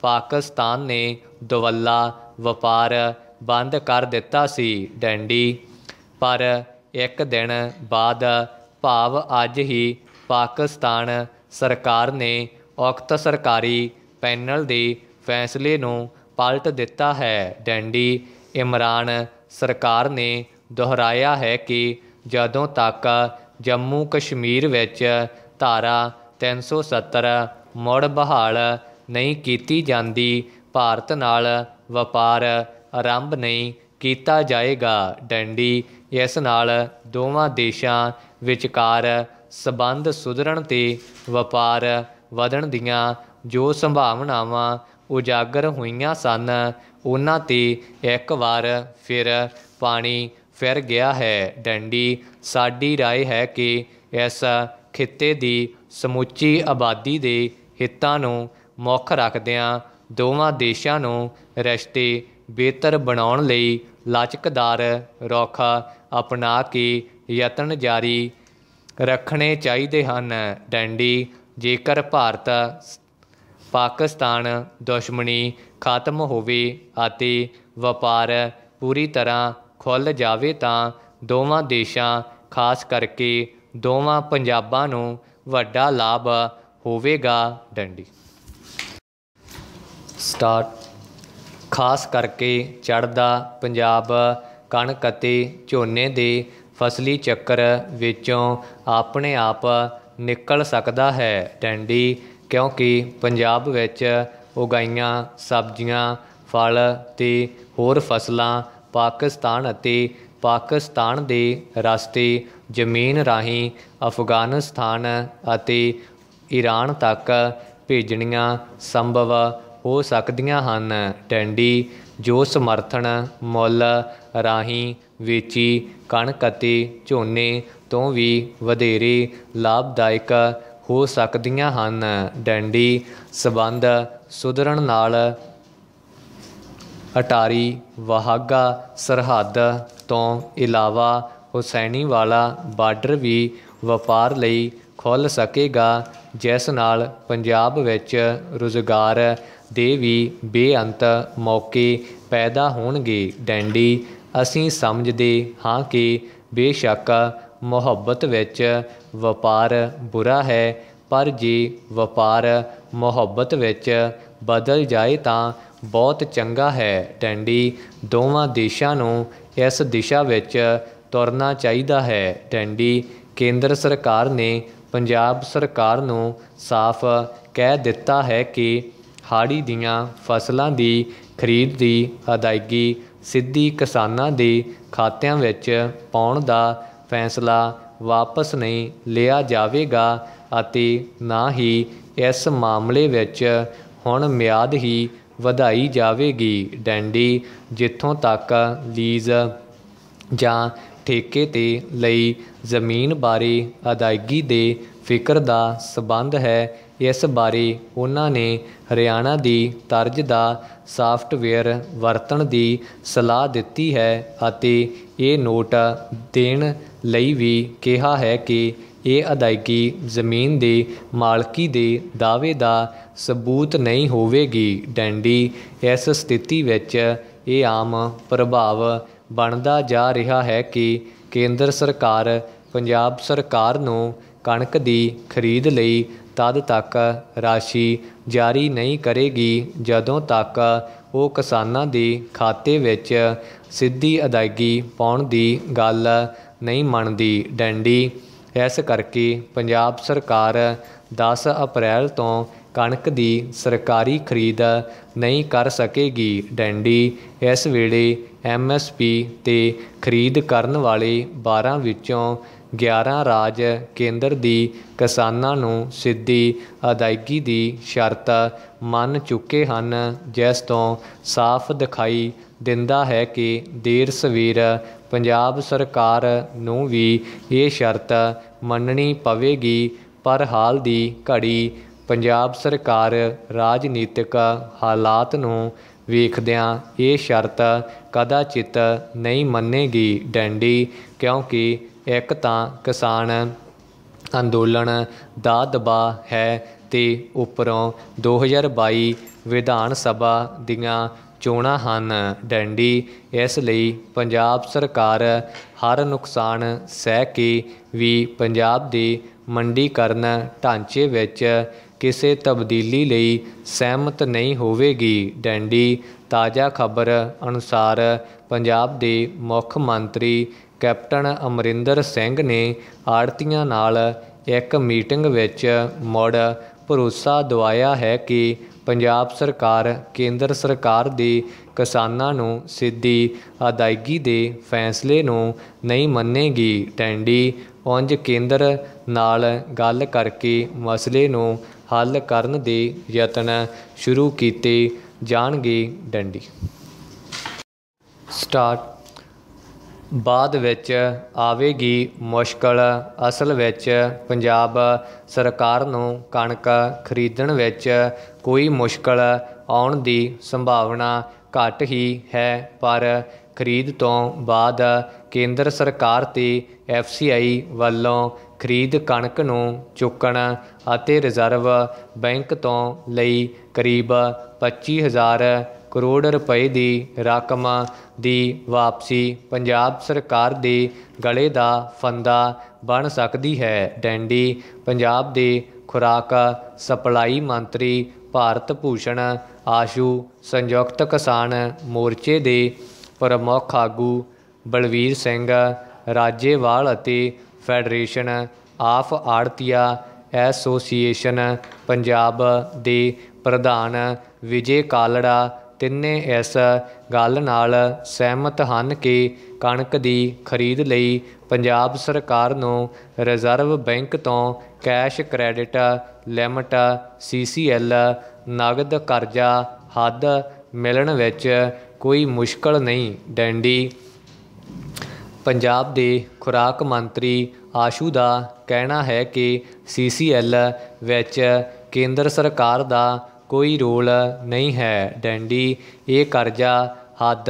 ਪਾਕਿਸਤਾਨ ਨੇ ਦੁਵੱਲਾ ਵਪਾਰ ਬੰਦ ਕਰ ਦਿੱਤਾ ਸੀ। ਡੈਂਡੀ, ਪਰ ਇੱਕ ਦਿਨ ਬਾਅਦ ਭਾਵ ਅੱਜ ਹੀ ਪਾਕਿਸਤਾਨ ਸਰਕਾਰ ਨੇ ਉਕਤ ਸਰਕਾਰੀ ਪੈਨਲ ਦੇ ਫੈਸਲੇ ਨੂੰ ਪਲਟ ਦਿੱਤਾ ਹੈ। ਡੈਂਡੀ ਇਮਰਾਨ ਸਰਕਾਰ ਨੇ ਦੁਹਰਾਇਆ ਹੈ ਕਿ ਜਦੋਂ ਤੱਕ ਜੰਮੂ ਕਸ਼ਮੀਰ ਵਿੱਚ ਧਾਰਾ 370 ਮੁੜ ਬਹਾਲ ਨਹੀਂ ਕੀਤੀ ਜਾਂਦੀ, ਭਾਰਤ ਨਾਲ ਵਪਾਰ ਆਰੰਭ ਨਹੀਂ ਕੀਤਾ ਜਾਏਗਾ। ਡੈਂਡੀ ਇਸ ਨਾਲ ਦੋਵਾਂ ਦੇਸ਼ਾਂ ਵਿਚਕਾਰ ਸਬੰਧ ਸੁਧਰਨ ਤੇ ਵਪਾਰ ਵਧਣ ਦੀਆਂ ਜੋ ਸੰਭਾਵਨਾਵਾਂ ਉਜਾਗਰ ਹੋਈਆਂ ਸਨ ਉਹਨਾਂ ਤੇ ਇੱਕ ਵਾਰ ਫਿਰ ਪਾਣੀ ਫਿਰ ਗਿਆ ਹੈ ਡੰਡੀ ਸਾਡੀ رائے ਹੈ ਕਿ ਇਸ ਖਿੱਤੇ ਦੀ ਸਮੁੱਚੀ ਆਬਾਦੀ ਦੇ ਹਿੱਤਾਂ ਨੂੰ ਮੁੱਖ ਰੱਖਦਿਆਂ ਦੋਵਾਂ ਦੇਸ਼ਾਂ ਨੂੰ ਰਿਸ਼ਤੇ ਬਿਹਤਰ ਬਣਾਉਣ ਲਈ ਲਚਕਦਾਰ ਰੁਖ ਅਪਣਾ ਕੇ ਯਤਨ ਜਾਰੀ ਰੱਖਣੇ ਚਾਹੀਦੇ ਹਨ। ਡੈਂਡੀ, ਜੇਕਰ ਭਾਰਤ, ਪਾਕਿਸਤਾਨ ਦੁਸ਼ਮਣੀ ਖਤਮ ਹੋਵੇ ਅਤੇ ਵਪਾਰ ਪੂਰੀ ਤਰ੍ਹਾਂ ਖੁੱਲ ਜਾਵੇ ਤਾਂ ਦੋਵਾਂ ਦੇਸ਼ਾਂ, ਖਾਸ ਕਰਕੇ ਦੋਵਾਂ ਪੰਜਾਬਾਂ ਨੂੰ ਵੱਡਾ ਲਾਭ ਹੋਵੇਗਾ। ਡੰਡੀ। ਸਟਾਰਟ। ਖਾਸ ਕਰਕੇ ਚੜ੍ਹਦਾ ਪੰਜਾਬ ਕਣਕ ਅਤੇ ਝੋਨੇ ਦੇ ਫਸਲੀ ਚੱਕਰ ਵਿੱਚੋਂ ਆਪਣੇ ਆਪ ਨਿਕਲ ਸਕਦਾ ਹੈ ਟੈਂਡੀ, ਕਿਉਂਕਿ ਪੰਜਾਬ ਵਿੱਚ ਉਗਾਈਆਂ ਸਬਜ਼ੀਆਂ, ਫਲ ਤੇ ਹੋਰ ਫਸਲਾਂ ਪਾਕਿਸਤਾਨ ਅਤੇ ਪਾਕਿਸਤਾਨ ਦੇ ਰਸਤੇ ਜ਼ਮੀਨ ਰਾਹੀਂ ਅਫਗਾਨਿਸਤਾਨ ਅਤੇ ਈਰਾਨ ਤੱਕ ਭੇਜਣੀਆਂ ਸੰਭਵ ਹੋ ਸਕਦੀਆਂ ਹਨ। ਡੰਡੀ ਜੋ ਸਮਰਥਨ, ਮੁੱਲ, ਰਾਹੀਂ, ਵੇਚੀ, ਕਣਕ ਅਤੇ ਝੋਨੇ ਤੋਂ ਵੀ ਵਧੇਰੇ ਲਾਭਦਾਇਕ ਹੋ ਸਕਦੀਆਂ ਹਨ। ਡੈਂਡੀ, ਸਬੰਧ ਸੁਧਰਨ ਨਾਲ ਅਟਾਰੀ, ਵਹਾਗਾ, ਸਰਹੱਦ ਤੋਂ ਇਲਾਵਾ ਹੁਸੈਨੀਵਾਲਾ ਬਾਰਡਰ ਵੀ ਵਪਾਰ ਲਈ ਖੁੱਲ ਸਕੇਗਾ, ਜਿਸ ਨਾਲ ਪੰਜਾਬ ਵਿੱਚ ਰੁਜ਼ਗਾਰ ਦੇ ਵੀ ਬੇਅੰਤ ਮੌਕੇ ਪੈਦਾ ਹੋਣਗੇ, ਡੈਂਡੀ। ਅਸੀਂ ਸਮਝਦੇ ਹਾਂ ਕਿ ਬੇਸ਼ੱਕ ਮੁਹੱਬਤ ਵਿੱਚ ਵਪਾਰ ਬੁਰਾ ਹੈ, ਪਰ ਜੇ ਵਪਾਰ ਮੁਹੱਬਤ ਵਿੱਚ ਬਦਲ ਜਾਏ ਤਾਂ ਬਹੁਤ ਚੰਗਾ ਹੈ, ਡੈਂਡੀ। ਦੋਵਾਂ ਦੇਸ਼ਾਂ ਨੂੰ ਇਸ ਦਿਸ਼ਾ ਵਿੱਚ ਤੁਰਨਾ ਚਾਹੀਦਾ ਹੈ, ਡੈਂਡੀ। ਕੇਂਦਰ ਸਰਕਾਰ ਨੇ ਪੰਜਾਬ ਸਰਕਾਰ ਨੂੰ ਸਾਫ਼ ਕਹਿ ਦਿੱਤਾ ਹੈ ਕਿ ਹਾੜੀ ਦੀਆਂ ਫਸਲਾਂ ਦੀ ਖਰੀਦ ਦੀ ਅਦਾਇਗੀ ਸਿੱਧੀ ਕਿਸਾਨਾਂ ਦੇ ਖਾਤਿਆਂ ਵਿੱਚ ਪਾਉਣ ਦਾ ਫੈਸਲਾ ਵਾਪਸ ਨਹੀਂ ਲਿਆ ਜਾਵੇਗਾ ਅਤੇ ਨਾ ਹੀ ਇਸ ਮਾਮਲੇ ਵਿੱਚ ਹੁਣ ਮਿਆਦ ਹੀ ਵਧਾਈ ਜਾਵੇਗੀ ਡੈਂਡੀ, ਜਿੱਥੋਂ ਤੱਕ ਲੀਜ਼ ਜਾਂ ਠੇਕੇ ਤੇ ਲਈ ਜ਼ਮੀਨ ਬਾਰੇ ਅਦਾਇਗੀ ਦੇ ਫਿਕਰ ਦਾ ਸਬੰਧ ਹੈ ਇਸ ਬਾਰੇ ਉਹਨਾਂ ਨੇ ਹਰਿਆਣਾ ਦੀ ਤਰਜ਼ ਦਾ ਸਾਫਟਵੇਅਰ ਵਰਤਣ ਦੀ ਸਲਾਹ ਦਿੱਤੀ ਹੈ ਅਤੇ ਇਹ ਨੋਟ ਦੇਣ ਲਈ ਵੀ ਕਿਹਾ ਹੈ ਕਿ ਇਹ ਅਦਾਇਗੀ ਜ਼ਮੀਨ ਦੇ ਮਾਲਕੀ ਦੇ ਦਾਅਵੇ ਦਾ ਸਬੂਤ ਨਹੀਂ ਹੋਵੇਗੀ। ਡੈਂਡੀ, ਇਸ ਸਥਿਤੀ ਵਿੱਚ ਇਹ ਆਮ ਪ੍ਰਭਾਵ ਬਣਦਾ ਜਾ ਰਿਹਾ ਹੈ ਕਿ ਕੇਂਦਰ ਸਰਕਾਰ ਪੰਜਾਬ ਸਰਕਾਰ ਨੂੰ ਕਣਕ ਦੀ ਖਰੀਦ ਲਈ ਤਦ ਤੱਕ ਰਾਸ਼ੀ ਜਾਰੀ ਨਹੀਂ ਕਰੇਗੀ, ਜਦੋਂ ਤੱਕ ਉਹ ਕਿਸਾਨਾਂ ਦੇ ਖਾਤੇ ਵਿੱਚ ਸਿੱਧੀ ਅਦਾਇਗੀ ਪਾਉਣ ਦੀ ਗੱਲ ਨਹੀਂ ਮੰਨਦੀ। ਡੈਂਡੀ, ਇਸ ਕਰਕੇ ਪੰਜਾਬ ਸਰਕਾਰ 10 ਅਪ੍ਰੈਲ ਤੋਂ ਕਣਕ ਦੀ ਸਰਕਾਰੀ ਖਰੀਦ ਨਹੀਂ ਕਰ ਸਕੇਗੀ। ਡੈਂਡੀ, ਇਸ ਵੇਲੇ ਐਮਐਸਪੀ ਤੇ ਖਰੀਦ ਕਰਨ ਵਾਲੇ 12 ਵਿੱਚੋਂ 11 ਰਾਜ ਕੇਂਦਰ ਦੀ ਕਿਸਾਨਾਂ ਨੂੰ ਸਿੱਧੀ ਅਦਾਇਗੀ ਦੀ ਸ਼ਰਤ ਮੰਨ ਚੁੱਕੇ ਹਨ, ਜਿਸ ਤੋਂ ਸਾਫ਼ ਦਿਖਾਈ ਦਿੰਦਾ ਹੈ ਕਿ ਦੇਰ ਸਵੇਰ ਪੰਜਾਬ ਸਰਕਾਰ ਨੂੰ ਵੀ ਇਹ ਸ਼ਰਤ ਮੰਨਣੀ ਪਵੇਗੀ, ਪਰ ਹਾਲ ਦੀ ਘੜੀ ਪੰਜਾਬ ਸਰਕਾਰ ਰਾਜਨੀਤਿਕ ਹਾਲਾਤ ਨੂੰ ਵੇਖਦਿਆਂ ਇਹ ਸ਼ਰਤ ਕਦਾਚਿਤ ਨਹੀਂ ਮੰਨੇਗੀ ਡੈਂਡੀ, ਕਿਉਂਕਿ ਇੱਕ ਤਾਂ ਕਿਸਾਨ ਅੰਦੋਲਨ ਦਾ ਦਬਾਅ ਹੈ ਅਤੇ ਉੱਪਰੋਂ 2022 ਵਿਧਾਨ ਸਭਾ ਦੀਆਂ ਚੋਣਾਂ ਹਨ। ਡੈਂਡੀ, ਇਸ ਲਈ ਪੰਜਾਬ ਸਰਕਾਰ ਹਰ ਨੁਕਸਾਨ ਸਹਿ ਕੇ ਵੀ ਪੰਜਾਬ ਦੇ ਮੰਡੀਕਰਨ ਢਾਂਚੇ ਵਿੱਚ ਕਿਸੇ ਤਬਦੀਲੀ ਲਈ ਸਹਿਮਤ ਨਹੀਂ ਹੋਵੇਗੀ। ਡੈਂਡੀ, ਤਾਜ਼ਾ ਖਬਰ ਅਨੁਸਾਰ ਪੰਜਾਬ ਦੇ ਮੁੱਖ ਮੰਤਰੀ ਕੈਪਟਨ ਅਮਰਿੰਦਰ ਸਿੰਘ ਨੇ ਆੜਤੀਆਂ ਨਾਲ ਇੱਕ ਮੀਟਿੰਗ ਵਿੱਚ ਮੁੜ ਭਰੋਸਾ ਦਿਵਾਇਆ ਹੈ ਕਿ ਪੰਜਾਬ ਸਰਕਾਰ ਕੇਂਦਰ ਸਰਕਾਰ ਦੇ ਕਿਸਾਨਾਂ ਨੂੰ ਸਿੱਧੀ ਅਦਾਇਗੀ ਦੇ ਫੈਸਲੇ ਨੂੰ ਨਹੀਂ ਮੰਨੇਗੀ। ਟੈਂਡੀ ਉਂਝ ਕੇਂਦਰ ਨਾਲ ਗੱਲ ਕਰਕੇ ਮਸਲੇ ਨੂੰ ਹੱਲ ਕਰਨ ਦੇ ਯਤਨ ਸ਼ੁਰੂ ਕੀਤੇ ਜਾਣਗੇ। ਡੰਡੀ ਸਟਾਰਟ ਬਾਅਦ ਵਿੱਚ ਆਵੇਗੀ ਮੁਸ਼ਕਲ, ਅਸਲ ਵਿੱਚ ਪੰਜਾਬ ਸਰਕਾਰ ਨੂੰ ਕਣਕ ਖਰੀਦਣ ਵਿੱਚ ਕੋਈ ਮੁਸ਼ਕਲ ਆਉਣ ਦੀ ਸੰਭਾਵਨਾ ਘੱਟ ਹੀ ਹੈ, ਪਰ ਖਰੀਦ ਤੋਂ ਬਾਅਦ ਕੇਂਦਰ ਸਰਕਾਰ ਤੇ ਐਫਸੀਆਈ ਵੱਲੋਂ ਖਰੀਦ ਕਣਕ ਨੂੰ ਚੁੱਕਣ ਅਤੇ ਰਿਜ਼ਰਵ ਬੈਂਕ ਤੋਂ ਲਈ ਕਰੀਬ 25000 ਕਰੋੜ ਰੁਪਏ ਦੀ ਰਕਮ ਦੀ ਵਾਪਸੀ ਪੰਜਾਬ ਸਰਕਾਰ ਦੇ ਗਲੇ ਦਾ ਫੰਦਾ ਬਣ ਸਕਦੀ ਹੈ। ਡੈਂਡੀ, ਪੰਜਾਬ ਦੇ ਖੁਰਾਕ ਸਪਲਾਈ ਮੰਤਰੀ ਭਾਰਤ ਭੂਸ਼ਣ, ਆਸ਼ੂ ਸੰਯੁਕਤ ਕਿਸਾਨ ਮੋਰਚੇ ਦੇ ਪ੍ਰਮੁੱਖ ਆਗੂ ਬਲਵੀਰ ਸਿੰਘ, ਰਾਜੇਵਾਲ ਅਤੇ federation of arhtiya association Punjab ਦੇ ਪ੍ਰਧਾਨ ਵਿਜੇ ਕਾਲੜਾ ਤਿੰਨੇ ਇਸ ਗੱਲ ਨਾਲ ਸਹਿਮਤ ਹਨ ਕਿ ਕਣਕ ਦੀ ਖਰੀਦ ਲਈ ਪੰਜਾਬ ਸਰਕਾਰ ਨੂੰ ਰਿਜ਼ਰਵ ਬੈਂਕ ਤੋਂ ਕੈਸ਼ ਕ੍ਰੈਡਿਟ, ਲਿਮਟ ਸੀਸੀਐਲ ਨਗਦ ਕਰਜ਼ਾ ਹੱਦ ਮਿਲਣ ਵਿੱਚ ਕੋਈ ਮੁਸ਼ਕਲ ਨਹੀਂ, ਡੈਂਡੀ। ਪੰਜਾਬ ਦੇ ਖੁਰਾਕ ਮੰਤਰੀ ਆਸ਼ੂ ਦਾ ਕਹਿਣਾ ਹੈ ਕਿ ਸੀਸੀਐਲ ਵਿੱਚ ਕੇਂਦਰ ਸਰਕਾਰ ਦਾ ਕੋਈ ਰੋਲ ਨਹੀਂ ਹੈ। ਡੈਂਡੀ, ਇਹ ਕਰਜ਼ਾ ਹੱਦ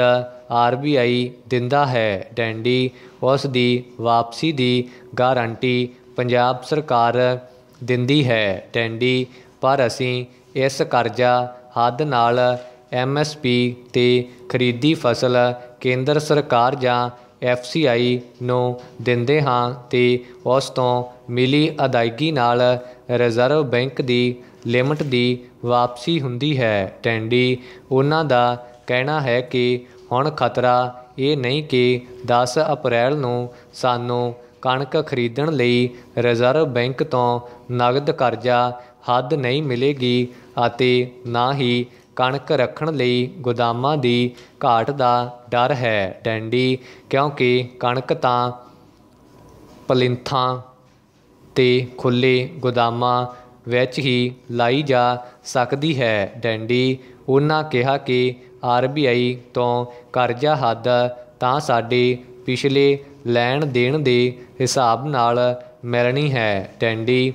ਆਰਬੀਆਈ ਦਿੰਦਾ ਹੈ। ਡੈਂਡੀ ਉਸ ਦੀ ਵਾਪਸੀ ਦੀ ਗਾਰੰਟੀ ਪੰਜਾਬ ਸਰਕਾਰ ਦਿੰਦੀ ਹੈ। ਡੈਂਡੀ, ਪਰ ਅਸੀਂ ਇਸ ਕਰਜ਼ਾ ਹੱਦ ਨਾਲ ਐਮਐਸਪੀ ਤੇ ਖਰੀਦੀ ਫਸਲ ਕੇਂਦਰ ਸਰਕਾਰ ਜਾਂ ਐਫ ਸੀ ਆਈ ਨੂੰ ਦਿੰਦੇ ਹਾਂ ਤੇ ਉਸ ਤੋਂ ਮਿਲੀ ਅਦਾਇਗੀ ਨਾਲ ਰਿਜ਼ਰਵ ਬੈਂਕ ਦੀ ਲਿਮਟ ਦੀ ਵਾਪਸੀ ਹੁੰਦੀ ਹੈ। ਟੈਂਡੀ, ਉਹਨਾਂ ਦਾ ਕਹਿਣਾ ਹੈ ਕਿ ਹੁਣ ਖਤਰਾ ਇਹ ਨਹੀਂ ਕਿ 10 ਅਪ੍ਰੈਲ ਨੂੰ ਸਾਨੂੰ ਕਣਕ ਖਰੀਦਣ ਲਈ ਰਿਜ਼ਰਵ ਬੈਂਕ ਤੋਂ ਨਗਦ ਕਰਜ਼ਾ ਹੱਦ ਨਹੀਂ ਮਿਲੇਗੀ ਅਤੇ ਨਾ ਹੀ ਕਣਕ ਰੱਖਣ ਲਈ ਗੋਦਾਮਾਂ ਦੀ ਘਾਟ ਦਾ ਡਰ ਹੈ। ਡੈਂਡੀ, ਕਿਉਂਕਿ ਕਣਕ ਤਾਂ ਪਲਿੰਥਾਂ ਤੇ ਖੁੱਲੇ ਗੋਦਾਮਾਂ ਵਿੱਚ ਹੀ ਲਾਈ ਜਾ ਸਕਦੀ ਹੈ। ਡੈਂਡੀ, ਉਹਨਾਂ ਕਿਹਾ ਕਿ ਆਰਬੀਆਈ ਤੋਂ ਕਰਜ਼ਾ ਹੱਦ ਤਾਂ ਸਾਡੇ ਪਿਛਲੇ ਲੈਣ ਦੇਣ ਦੇ ਹਿਸਾਬ ਨਾਲ ਮਿਲਣੀ ਹੈ। ਡੈਂਡੀ,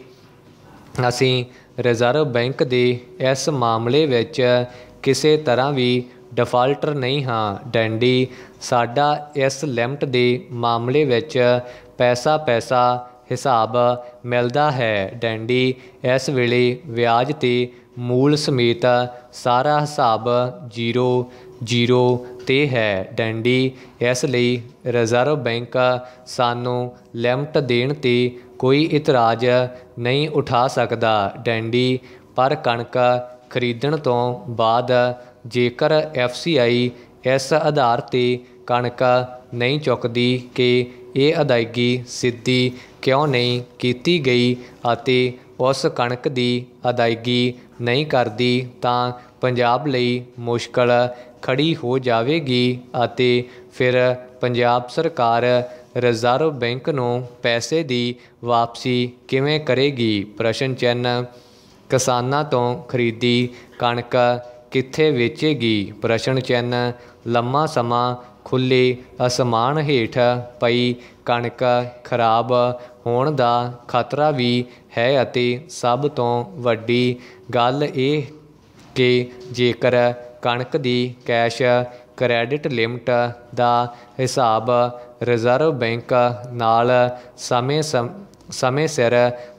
ਅਸੀਂ ਰਿਜ਼ਰਵ ਬੈਂਕ ਦੇ ਇਸ ਮਾਮਲੇ ਵਿੱਚ ਕਿਸੇ ਤਰ੍ਹਾਂ ਵੀ ਡਿਫਾਲਟਰ ਨਹੀਂ ਹਾਂ। ਡੈਂਡੀ, ਸਾਡਾ ਇਸ ਲਿਮਟ ਦੇ ਮਾਮਲੇ ਵਿੱਚ ਪੈਸਾ ਪੈਸਾ ਹਿਸਾਬ ਮਿਲਦਾ ਹੈ। ਡੈਂਡੀ, ਇਸ ਵੇਲੇ ਵਿਆਜ ਤੇ ਮੂਲ ਸਮੇਤ ਸਾਰਾ ਹਿਸਾਬ ਜ਼ੀਰੋ ਜ਼ੀਰੋ ਤੇ ਹੈ। ਡੈਂਡੀ, ਇਸ ਲਈ ਰਿਜ਼ਰਵ ਬੈਂਕ ਸਾਨੂੰ ਲਿਮਟ ਦੇਣ ਤੇ ਕੋਈ ਇਤਰਾਜ਼ ਨਹੀਂ ਉਠਾ ਸਕਦਾ। ਡੈਂਡੀ, ਪਰ ਕਣਕ ਖਰੀਦਣ ਤੋਂ ਬਾਅਦ ਜੇਕਰ ਐਫਸੀਆਈ ਇਸ ਆਧਾਰ ਤੇ ਕਣਕ ਨਹੀਂ ਚੁੱਕਦੀ ਕਿ ਇਹ ਅਦਾਇਗੀ ਸਿੱਧੀ ਕਿਉਂ ਨਹੀਂ ਕੀਤੀ ਗਈ ਅਤੇ ਉਸ ਕਣਕ ਦੀ ਅਦਾਇਗੀ ਨਹੀਂ ਕਰਦੀ, ਤਾਂ ਪੰਜਾਬ ਲਈ ਮੁਸ਼ਕਲ ਖੜੀ ਹੋ ਜਾਵੇਗੀ ਅਤੇ ਫਿਰ ਪੰਜਾਬ ਸਰਕਾਰ ਰਿਜ਼ਰਵ ਬੈਂਕ ਨੂੰ ਪੈਸੇ ਦੀ ਵਾਪਸੀ ਕਿਵੇਂ ਕਰੇਗੀ? ਪ੍ਰਸ਼ਨ ਚਿੰਨ ਕਿਸਾਨਾਂ ਤੋਂ ਖਰੀਦੀ ਕਣਕ ਕਿੱਥੇ ਵੇਚੇਗੀ? ਪ੍ਰਸ਼ਨ ਚਿੰਨ ਲੰਮਾ ਸਮਾਂ ਖੁੱਲੇ ਅਸਮਾਨ ਹੇਠ ਪਈ ਕਣਕ ਖਰਾਬ ਹੋਣ ਦਾ ਖਤਰਾ ਵੀ ਹੈ ਅਤੇ ਸਭ ਤੋਂ ਵੱਡੀ ਗੱਲ ਇਹ ਕਿ ਜੇਕਰ ਕਣਕ ਦੀ ਕੈਸ਼ ਕ੍ਰੈਡਿਟ ਲਿਮਟ ਦਾ ਹਿਸਾਬ ਰਿਜ਼ਰਵ ਬੈਂਕ ਨਾਲ ਸਮੇਂ ਸਮੇਂ ਸਿਰ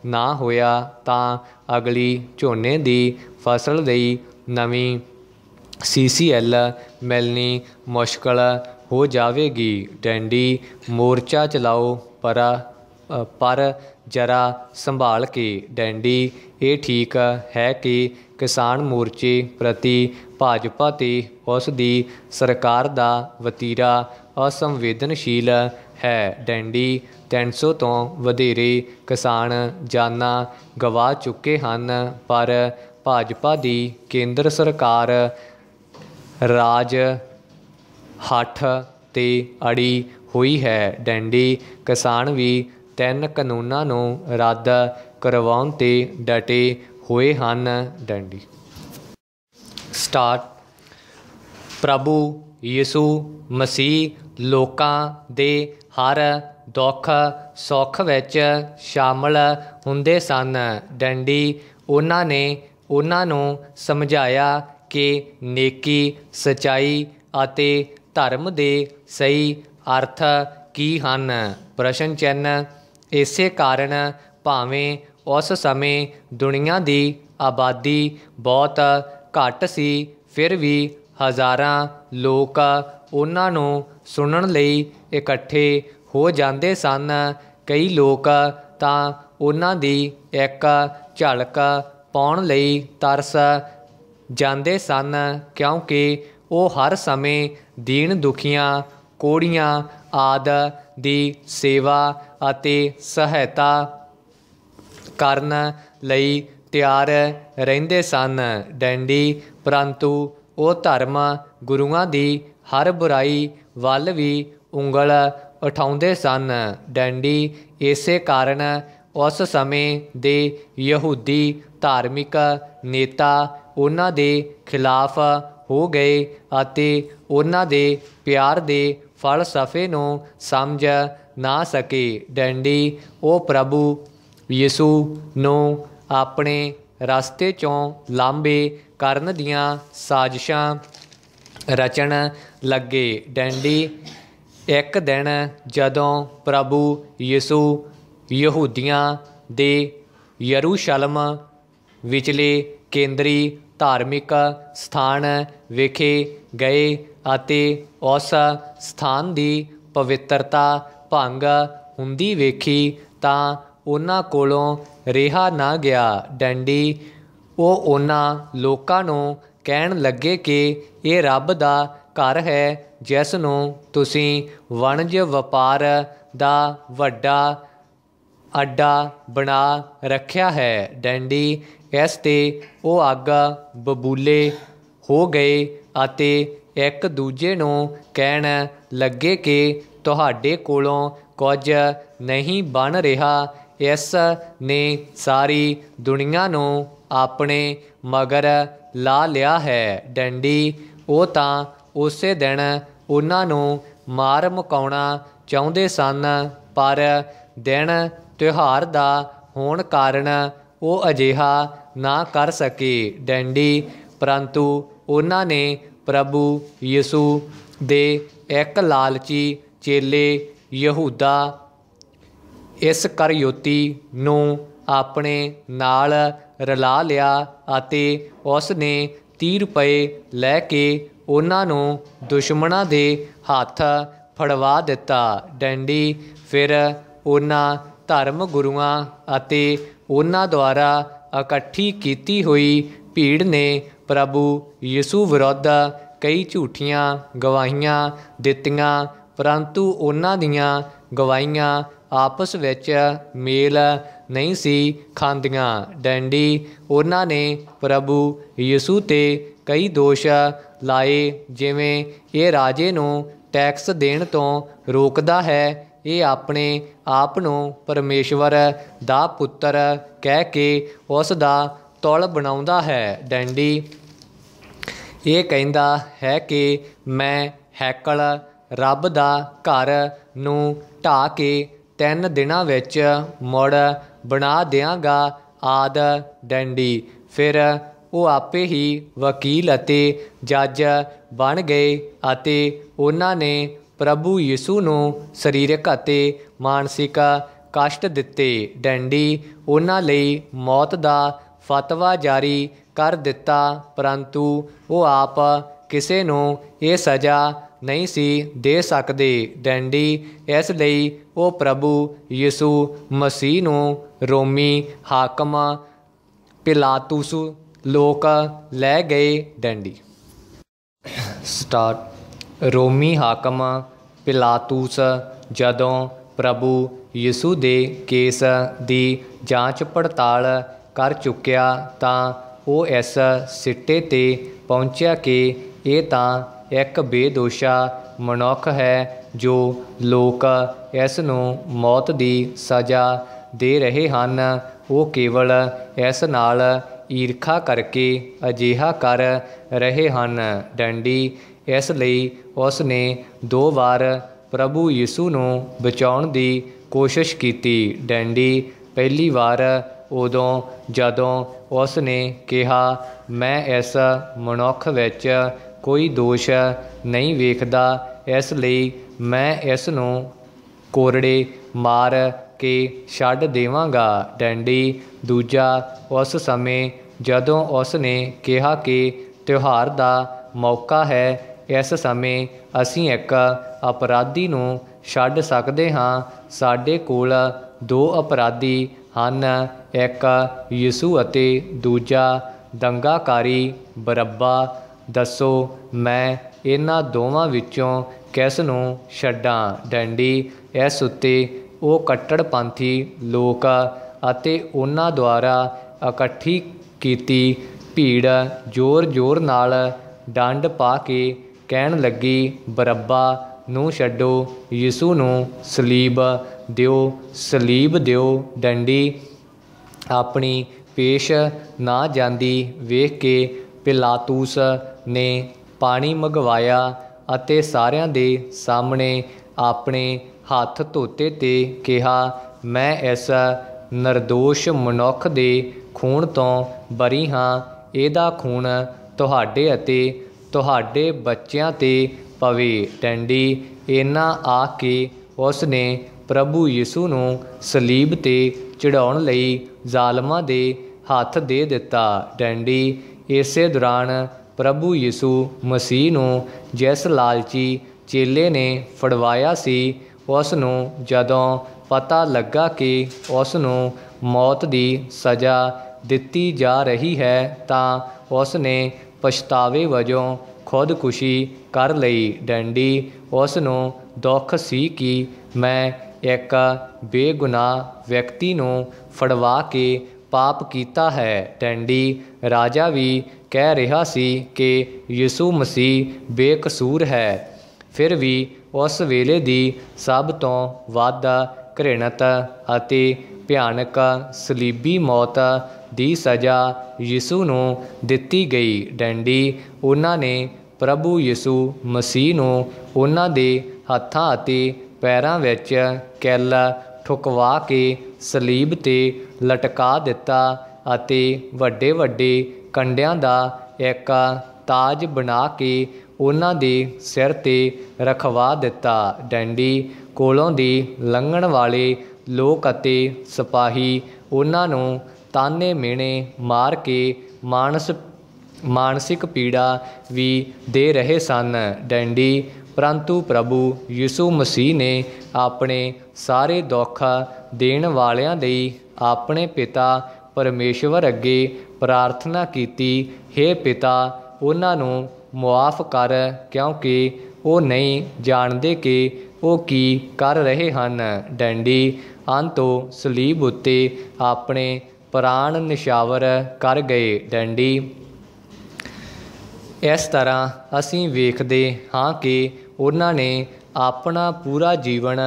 ਨਾ ਹੋਇਆ ਤਾਂ ਅਗਲੀ ਝੋਨੇ ਦੀ ਫਸਲ ਲਈ ਨਵੀਂ ਸੀਸੀਐਲ ਮਿਲਣੀ ਮੁਸ਼ਕਲ ਹੋ ਜਾਵੇਗੀ। ਡੈਂਡੀ, ਮੋਰਚਾ ਚਲਾਓ ਪਰ ਪਰ ਜਰਾ ਸੰਭਾਲ ਕੇ। ਡੈਂਡੀ, ਇਹ ਠੀਕ ਹੈ ਕਿ ਕਿਸਾਨ ਮੋਰਚੇ ਪ੍ਰਤੀ ਭਾਜਪਾ ਤੇ ਉਸ ਦੀ ਸਰਕਾਰ ਦਾ ਵਤੀਰਾ ਅਸੰਵੇਦਨਸ਼ੀਲ ਹੈ। ਡੈਂਡੀ 300 ਤੋਂ ਵਧੇਰੇ ਕਿਸਾਨ ਜਾਨਾਂ ਗਵਾ ਚੁੱਕੇ ਹਨ, ਪਰ ਭਾਜਪਾ ਦੀ ਕੇਂਦਰ ਸਰਕਾਰ ਰਾਜ ਹੱਠ ਤੇ ਅੜੀ ਹੋਈ ਹੈ। ਡੈਂਡੀ ਕਿਸਾਨ ਵੀ ਤਿੰਨ ਕਾਨੂੰਨਾਂ ਨੂੰ ਰੱਦ ਕਰਵਾਉਣ ਤੇ ਡਟੇ ਹੋਏ ਹਨ। ਡੈਂਡੀ ਸਟਾਰ ਪ੍ਰਭੂ ਯਿਸੂ ਮਸੀਹ ਲੋਕਾਂ ਦੇ ਹਰ ਦੁੱਖ ਸੁੱਖ ਵਿੱਚ ਸ਼ਾਮਲ ਹੁੰਦੇ ਸਨ। ਡੰਡੀ ਉਹਨਾਂ ਨੇ ਉਹਨਾਂ ਨੂੰ ਸਮਝਾਇਆ ਕਿ ਨੇਕੀ, ਸਚਾਈ ਅਤੇ ਧਰਮ ਦੇ ਸਹੀ ਅਰਥ ਕੀ ਹਨ? ਪ੍ਰਸ਼ਨ ਚਿੰਨ ਇਸੇ ਕਾਰਨ ਭਾਵੇਂ ਉਸ ਸਮੇਂ ਦੁਨੀਆ ਦੀ ਆਬਾਦੀ ਬਹੁਤ ਘੱਟ ਸੀ, ਫਿਰ ਵੀ ਹਜ਼ਾਰਾਂ ਲੋਕ ਉਹਨਾਂ ਨੂੰ ਸੁਣਨ ਲਈ ਇਕੱਠੇ ਹੋ ਜਾਂਦੇ ਸਨ। ਕਈ ਲੋਕ ਤਾਂ ਉਹਨਾਂ ਦੀ ਇੱਕ ਝਲਕ ਪਾਉਣ ਲਈ ਤਰਸ ਜਾਂਦੇ ਸਨ, ਕਿਉਂਕਿ ਉਹ ਹਰ ਸਮੇਂ ਦੀਨ ਦੁਖੀਆਂ, ਕੋੜੀਆਂ ਆਦ ਦੀ ਸੇਵਾ ਅਤੇ ਸਹਾਇਤਾ ਕਰਨ ਲਈ ਤਿਆਰ ਰਹਿੰਦੇ ਸਨ। ਡੈਂਡੀ, ਪਰੰਤੂ ਉਹ ਧਰਮ ਗੁਰੂਆਂ ਦੀ ਹਰ ਬੁਰਾਈ ਵੱਲ ਵੀ ਉਂਗਲ ਉਠਾਉਂਦੇ ਸਨ। ਡੈਂਡੀ ਇਸੇ ਕਾਰਨ ਉਸ ਸਮੇਂ ਦੇ ਯਹੂਦੀ ਧਾਰਮਿਕ ਨੇਤਾ ਉਹਨਾਂ ਦੇ ਖਿਲਾਫ ਹੋ ਗਏ ਅਤੇ ਉਹਨਾਂ ਦੇ ਪਿਆਰ ਦੇ ਫਲਸਫੇ ਨੂੰ ਸਮਝ ਨਾ ਸਕੇ। ਡੈਂਡੀ, ਉਹ ਪ੍ਰਭੂ ਯਿਸੂ ਨੂੰ ਆਪਣੇ ਰਸਤੇ ਚੋਂ ਲਾਂਭੇ ਕਰਨ ਦੀਆਂ ਸਾਜ਼ਿਸ਼ਾਂ ਰਚਣ ਲੱਗੇ। ਡੈਂਡੀ ਇੱਕ ਦਿਨ ਜਦੋਂ ਪ੍ਰਭੂ ਯਿਸੂ ਯਹੂਦੀਆਂ ਦੇ ਯਰੂਸ਼ਲਮ ਵਿਚਲੇ ਕੇਂਦਰੀ ਧਾਰਮਿਕ ਸਥਾਨ ਵਿਖੇ ਗਏ ਅਤੇ ਉਸ ਸਥਾਨ ਦੀ ਪਵਿੱਤਰਤਾ ਭੰਗ ਹੁੰਦੀ ਵੇਖੀ ਤਾਂ ਉਹਨਾਂ ਕੋਲੋਂ ਰਿਹਾ ਨਾ ਗਿਆ। ਡੈਂਡੀ, ਉਹ ਉਹਨਾਂ ਲੋਕਾਂ ਨੂੰ ਕਹਿਣ ਲੱਗੇ ਕਿ ਇਹ ਰੱਬ ਦਾ ਘਰ ਹੈ, ਜਿਸ ਨੂੰ ਤੁਸੀਂ ਵਣਜ ਵਪਾਰ ਦਾ ਵੱਡਾ ਅੱਡਾ ਬਣਾ ਰੱਖਿਆ ਹੈ। ਡੈਂਡੀ ਇਸ ਤੇ ਉਹ ਅੱਗ ਬਬੂਲੇ ਹੋ ਗਏ ਅਤੇ ਇੱਕ ਦੂਜੇ ਨੂੰ ਕਹਿਣ ਲੱਗੇ ਕਿ ਤੁਹਾਡੇ ਕੋਲੋਂ ਕੁਝ ਨਹੀਂ ਬਣ ਰਿਹਾ। ਇਸ ਨੇ ਸਾਰੀ ਦੁਨੀਆ ਨੂੰ ਆਪਣੇ ਮਗਰ ਲਾ ਲਿਆ ਹੈ। ਡੰਡੀ, ਉਹ ਤਾਂ ਉਸੇ ਦਿਨ ਉਹਨਾਂ ਨੂੰ ਮਾਰ ਮੁਕਾਉਣਾ ਚਾਹੁੰਦੇ ਸਨ, ਪਰ ਦਿਨ ਤਿਉਹਾਰ ਦਾ ਹੋਣ ਕਾਰਨ ਉਹ ਅਜਿਹਾ ਨਾ ਕਰ ਸਕੇ। ਡੈਂਡੀ, ਪਰੰਤੂ ਉਹਨਾਂ ਨੇ ਪ੍ਰਭੂ ਯਿਸੂ ਦੇ ਇੱਕ ਲਾਲਚੀ ਚੇਲੇ ਯਹੂਦਾ ਇਸ ਕਰਯੋਤੀ ਨੂੰ ਆਪਣੇ ਨਾਲ ਰਲਾ ਲਿਆ ਅਤੇ ਉਸ ਨੇ ਤੀਹ ਰੁਪਏ ਲੈ ਕੇ ਉਹਨਾਂ ਨੂੰ ਦੁਸ਼ਮਣਾਂ ਦੇ ਹੱਥ ਫੜਵਾ ਦਿੱਤਾ। ਡੈਂਡੀ ਫਿਰ ਉਹਨਾਂ ਧਰਮ ਗੁਰੂਆਂ ਅਤੇ ਉਹਨਾਂ ਦੁਆਰਾ ਇਕੱਠੀ ਕੀਤੀ ਹੋਈ ਭੀੜ ਨੇ ਪ੍ਰਭੂ ਯਿਸੂ ਵਿਰੁੱਧ ਕਈ ਝੂਠੀਆਂ ਗਵਾਹੀਆਂ ਦਿੱਤੀਆਂ, ਪਰੰਤੂ ਉਹਨਾਂ ਦੀਆਂ ਗਵਾਹੀਆਂ ਆਪਸ ਵਿੱਚ ਮੇਲ ਨਹੀਂ ਸੀ ਖਾਂਦੀਆਂ। ਡੈਂਡੀ ਉਹਨਾਂ ਨੇ ਪ੍ਰਭੂ ਯਿਸੂ ਤੇ ਕਈ ਦੋਸ਼ ਲਾਏ, ਜਿਵੇਂ ਇਹ ਰਾਜੇ ਨੂੰ ਟੈਕਸ ਦੇਣ ਤੋਂ ਰੋਕਦਾ ਹੈ, ਇਹ ਆਪਣੇ ਆਪ ਨੂੰ ਪਰਮੇਸ਼ਵਰ ਦਾ ਪੁੱਤਰ ਕਹਿ ਕੇ ਉਸ ਦਾ ਤੌਲ ਬਣਾਉਂਦਾ ਹੈ। ਡੈਂਡੀ ਇਹ ਕਹਿੰਦਾ ਹੈ ਕਿ ਮੈਂ ਹੈਕਲ ਰੱਬ ਦਾ ਘਰ ਨੂੰ ਢਾ ਕੇ ਤਿੰਨ ਦਿਨਾਂ ਵਿੱਚ ਮੁੜ ਬਣਾ ਦਿਆਂਗਾ ਆਦਿ ਡੈਂਡੀ। ਫਿਰ ਉਹ ਆਪੇ ਹੀ ਵਕੀਲ ਅਤੇ ਜੱਜ ਬਣ ਗਏ ਅਤੇ ਉਹਨਾਂ ਨੇ ਪ੍ਰਭੂ ਯਿਸੂ ਨੂੰ ਸਰੀਰਕ ਅਤੇ ਮਾਨਸਿਕ ਕਸ਼ਟ ਦਿੱਤੇ। ਡੈਂਡੀ ਉਹਨਾਂ ਲਈ ਮੌਤ ਦਾ ਫਤਵਾ ਜਾਰੀ ਕਰ ਦਿੱਤਾ, ਪਰੰਤੂ ਉਹ ਆਪ ਕਿਸੇ ਨੂੰ ਇਹ ਸਜ਼ਾ ਨਹੀਂ ਸੀ ਦੇ ਸਕਦੇ। ਡੈਂਡੀ ਇਸ ਲਈ ਉਹ ਪ੍ਰਭੂ ਯਿਸੂ ਮਸੀਹ ਨੂੰ ਰੋਮੀ ਹਾਕਮ ਪਿਲਾਤੂਸ ਲੋਕ ਲੈ ਗਏ। ਡੈਂਡੀ ਸਟਾਰਟ ਰੋਮੀ ਹਾਕਮ ਪਿਲਾਤੂਸ ਜਦੋਂ ਪ੍ਰਭੂ ਯਿਸੂ ਦੇ ਕੇਸ ਦੀ ਜਾਂਚ ਪੜਤਾਲ ਕਰ ਚੁੱਕਿਆ ਤਾਂ ਉਹ ਇਸ ਸਿੱਟੇ ਤੇ ਪਹੁੰਚਿਆ ਕਿ ਇਹ ਤਾਂ ਇੱਕ ਬੇਦੋਸ਼ਾ ਮਨੁੱਖ ਹੈ ਜੋ ਲੋਕ ਇਸ ਨੂੰ ਮੌਤ ਦੀ ਸਜ਼ਾ ਦੇ ਰਹੇ ਹਨ। ਉਹ ਕੇਵਲ ਇਸ ਨਾਲ ਈਰਖਾ ਕਰਕੇ ਅਜਿਹਾ ਕਰ ਰਹੇ ਹਨ। ਡੰਡੀ, ਇਸ ਲਈ ਉਸ ਨੇ ਦੋ ਵਾਰ ਪ੍ਰਭੂ ਯਿਸੂ ਨੂੰ ਬਚਾਉਣ ਦੀ ਕੋਸ਼ਿਸ਼ ਕੀਤੀ। ਡੈਂਡੀ ਪਹਿਲੀ ਵਾਰ ਉਦੋਂ ਜਦੋਂ ਉਸ ਨੇ ਕਿਹਾ, ਮੈਂ ਇਸ ਮਨੁੱਖ ਵਿੱਚ ਕੋਈ ਦੋਸ਼ ਨਹੀਂ ਵੇਖਦਾ। ਇਸ ਲਈ ਮੈਂ ਇਸ ਨੂੰ ਕੋਰੜੇ ਮਾਰ ਕੇ ਛੱਡ ਦੇਵਾਂਗਾ, ਡੈਂਡੀ। ਦੂਜਾ, ਉਸ ਸਮੇਂ ਜਦੋਂ ਉਸ ਨੇ ਕਿਹਾ ਕਿ ਤਿਉਹਾਰ ਦਾ ਮੌਕਾ ਹੈ, ਇਸ ਸਮੇਂ ਅਸੀਂ ਇੱਕ ਅਪਰਾਧੀ ਨੂੰ ਛੱਡ ਸਕਦੇ ਹਾਂ। ਸਾਡੇ ਕੋਲ ਦੋ ਅਪਰਾਧੀ ਹਨ, ਇੱਕ ਯਿਸੂ ਅਤੇ ਦੂਜਾ ਦੰਗਾਕਾਰੀ ਬਰੱਬਾ। ਦੱਸੋ, ਮੈਂ ਇਹਨਾਂ ਦੋਵਾਂ ਵਿੱਚੋਂ ਕਿਸ ਨੂੰ ਛੱਡਾਂ? ਡੰਡੀ, ਇਸ ਉੱਤੇ ਉਹ ਕੱਟੜਪੰਥੀ ਲੋਕ ਅਤੇ ਉਹਨਾਂ ਦੁਆਰਾ ਇਕੱਠੀ ਕੀਤੀ ਭੀੜ ਜ਼ੋਰ-ਜ਼ੋਰ ਨਾਲ ਡੰਡ ਪਾ ਕੇ ਕਹਿਣ ਲੱਗੀ, ਬਰੱਬਾ, ਨੂੰ ਛੱਡੋ, ਯਿਸੂ ਨੂੰ ਸਲੀਬ ਦਿਓ ਸਲੀਬ ਦਿਓ। ਡੰਡੀ ਆਪਣੀ ਪੇਸ਼ ਨਾ ਜਾਂਦੀ ਵੇਖ ਕੇ ਪਿਲਾਤੂਸ ਨੇ ਪਾਣੀ ਮੰਗਵਾਇਆ ਅਤੇ ਸਾਰਿਆਂ ਦੇ ਸਾਹਮਣੇ ਆਪਣੇ ਹੱਥ ਧੋਤੇ ਤੇ ਕਿਹਾ, ਮੈਂ ਇਸ ਨਿਰਦੋਸ਼ ਮਨੁੱਖ ਦੇ ਖੂਨ ਤੋਂ ਬਰੀ ਹਾਂ। ਇਹਦਾ ਖੂਨ ਤੁਹਾਡੇ ਅਤੇ ਤੁਹਾਡੇ ਬੱਚਿਆਂ ਤੇ ਪਵੇ। ਡੰਡੀ ਇਹਨਾਂ ਆ ਕੇ ਉਸ ਨੇ ਪ੍ਰਭੂ ਯਿਸੂ ਨੂੰ ਸਲੀਬ ਤੇ ਚੜਾਉਣ ਲਈ ਜ਼ਾਲਮਾਂ ਦੇ ਹੱਥ ਦੇ ਦਿੱਤਾ। ਡੰਡੀ ਇਸੇ ਦੌਰਾਨ ਪ੍ਰਭੂ ਯਿਸੂ ਮਸੀਹ ਨੂੰ ਜਿਸ ਲਾਲਚੀ ਚੇਲੇ ਨੇ ਫੜਵਾਇਆ ਸੀ ਉਸ ਨੂੰ ਜਦੋਂ ਪਤਾ ਲੱਗਾ ਕਿ ਉਸ ਨੂੰ ਮੌਤ ਦੀ ਸਜ਼ਾ ਦਿੱਤੀ ਜਾ ਰਹੀ ਹੈ, ਤਾਂ ਉਸ ਨੇ ਪਛਤਾਵੇ ਵਜੋਂ ਖੁਦਕੁਸ਼ੀ ਕਰ ਲਈ। ਡੰਡੀ ਉਸ ਨੂੰ ਦੁੱਖ ਸੀ ਕਿ ਮੈਂ ਇੱਕ ਬੇਗੁਨਾਹ ਵਿਅਕਤੀ ਨੂੰ ਫੜਵਾ ਕੇ ਪਾਪ ਕੀਤਾ ਹੈ। ਡੰਡੀ ਰਾਜਾ ਵੀ ਕਹਿ ਰਿਹਾ ਸੀ ਕਿ ਯਿਸੂ ਮਸੀਹ ਬੇਕਸੂਰ ਹੈ। ਫਿਰ ਵੀ ਉਸ ਵੇਲੇ ਦੀ ਸਭ ਤੋਂ ਵੱਧ, ਘ੍ਰਿਣਤ ਅਤੇ ਭਿਆਨਕ ਸਲੀਬੀ ਮੌਤ ਦੀ ਸਜ਼ਾ ਯਿਸੂ ਨੂੰ ਦਿੱਤੀ ਗਈ। ਡੰਡੀ ਉਹਨਾਂ ਨੇ ਪ੍ਰਭੂ ਯਿਸੂ ਮਸੀਹ ਨੂੰ ਉਹਨਾਂ ਦੇ ਹੱਥਾਂ ਅਤੇ ਪੈਰਾਂ ਵਿੱਚ ਕੈਲ ਠੁਕਵਾ ਕੇ ਸਲੀਬ ਤੇ ਲਟਕਾ ਦਿੱਤਾ ਅਤੇ ਵੱਡੇ ਵੱਡੇ ਕੰਡਿਆਂ ਦਾ ਇੱਕ ਤਾਜ ਬਣਾ ਕੇ ਉਹਨਾਂ ਦੇ ਸਿਰ ਤੇ ਰਖਵਾ ਦਿੱਤਾ। ਡੈਂਡੀ ਕੋਲੋਂ ਦੀ ਲੰਘਣ ਵਾਲੇ ਲੋਕ ਅਤੇ ਸਿਪਾਹੀ ਉਹਨਾਂ ਨੂੰ ਤਾਨੇ ਮਿਹਣੇ ਮਾਰ ਕੇ ਮਾਨਸ, ਮਾਨਸਿਕ ਪੀੜਾ ਵੀ ਦੇ ਰਹੇ ਸਨ। ਡੈਂਡੀ ਪਰੰਤੂ ਪ੍ਰਭੂ ਯਿਸੂ ਮਸੀਹ ਨੇ ਆਪਣੇ ਸਾਰੇ ਦੁੱਖ ਦੇਣ ਵਾਲਿਆਂ ਲਈ ਆਪਣੇ ਪਿਤਾ ਪਰਮੇਸ਼ਵਰ ਅੱਗੇ ਪ੍ਰਾਰਥਨਾ ਕੀਤੀ हे ਪਿਤਾ, ਉਹਨਾਂ ਨੂੰ ਮੁਆਫ ਕਰ, ਕਿਉਂਕਿ ਉਹ ਨਹੀਂ ਜਾਣਦੇ ਕਿ ਉਹ ਕੀ ਕਰ ਰਹੇ ਹਨ। ਡੈਂਡੀ ਅੰਤੋਂ ਸਲੀਬ ਉੱਤੇ ਆਪਣੇ ਪ੍ਰਾਣ ਨਿਸ਼ਾਵਰ ਕਰ ਗਏ। ਡੈਂਡੀ ਇਸ ਤਰ੍ਹਾਂ ਅਸੀਂ ਵੇਖਦੇ ਹਾਂ ਕਿ ਉਹਨਾਂ ਨੇ ਆਪਣਾ ਪੂਰਾ ਜੀਵਨ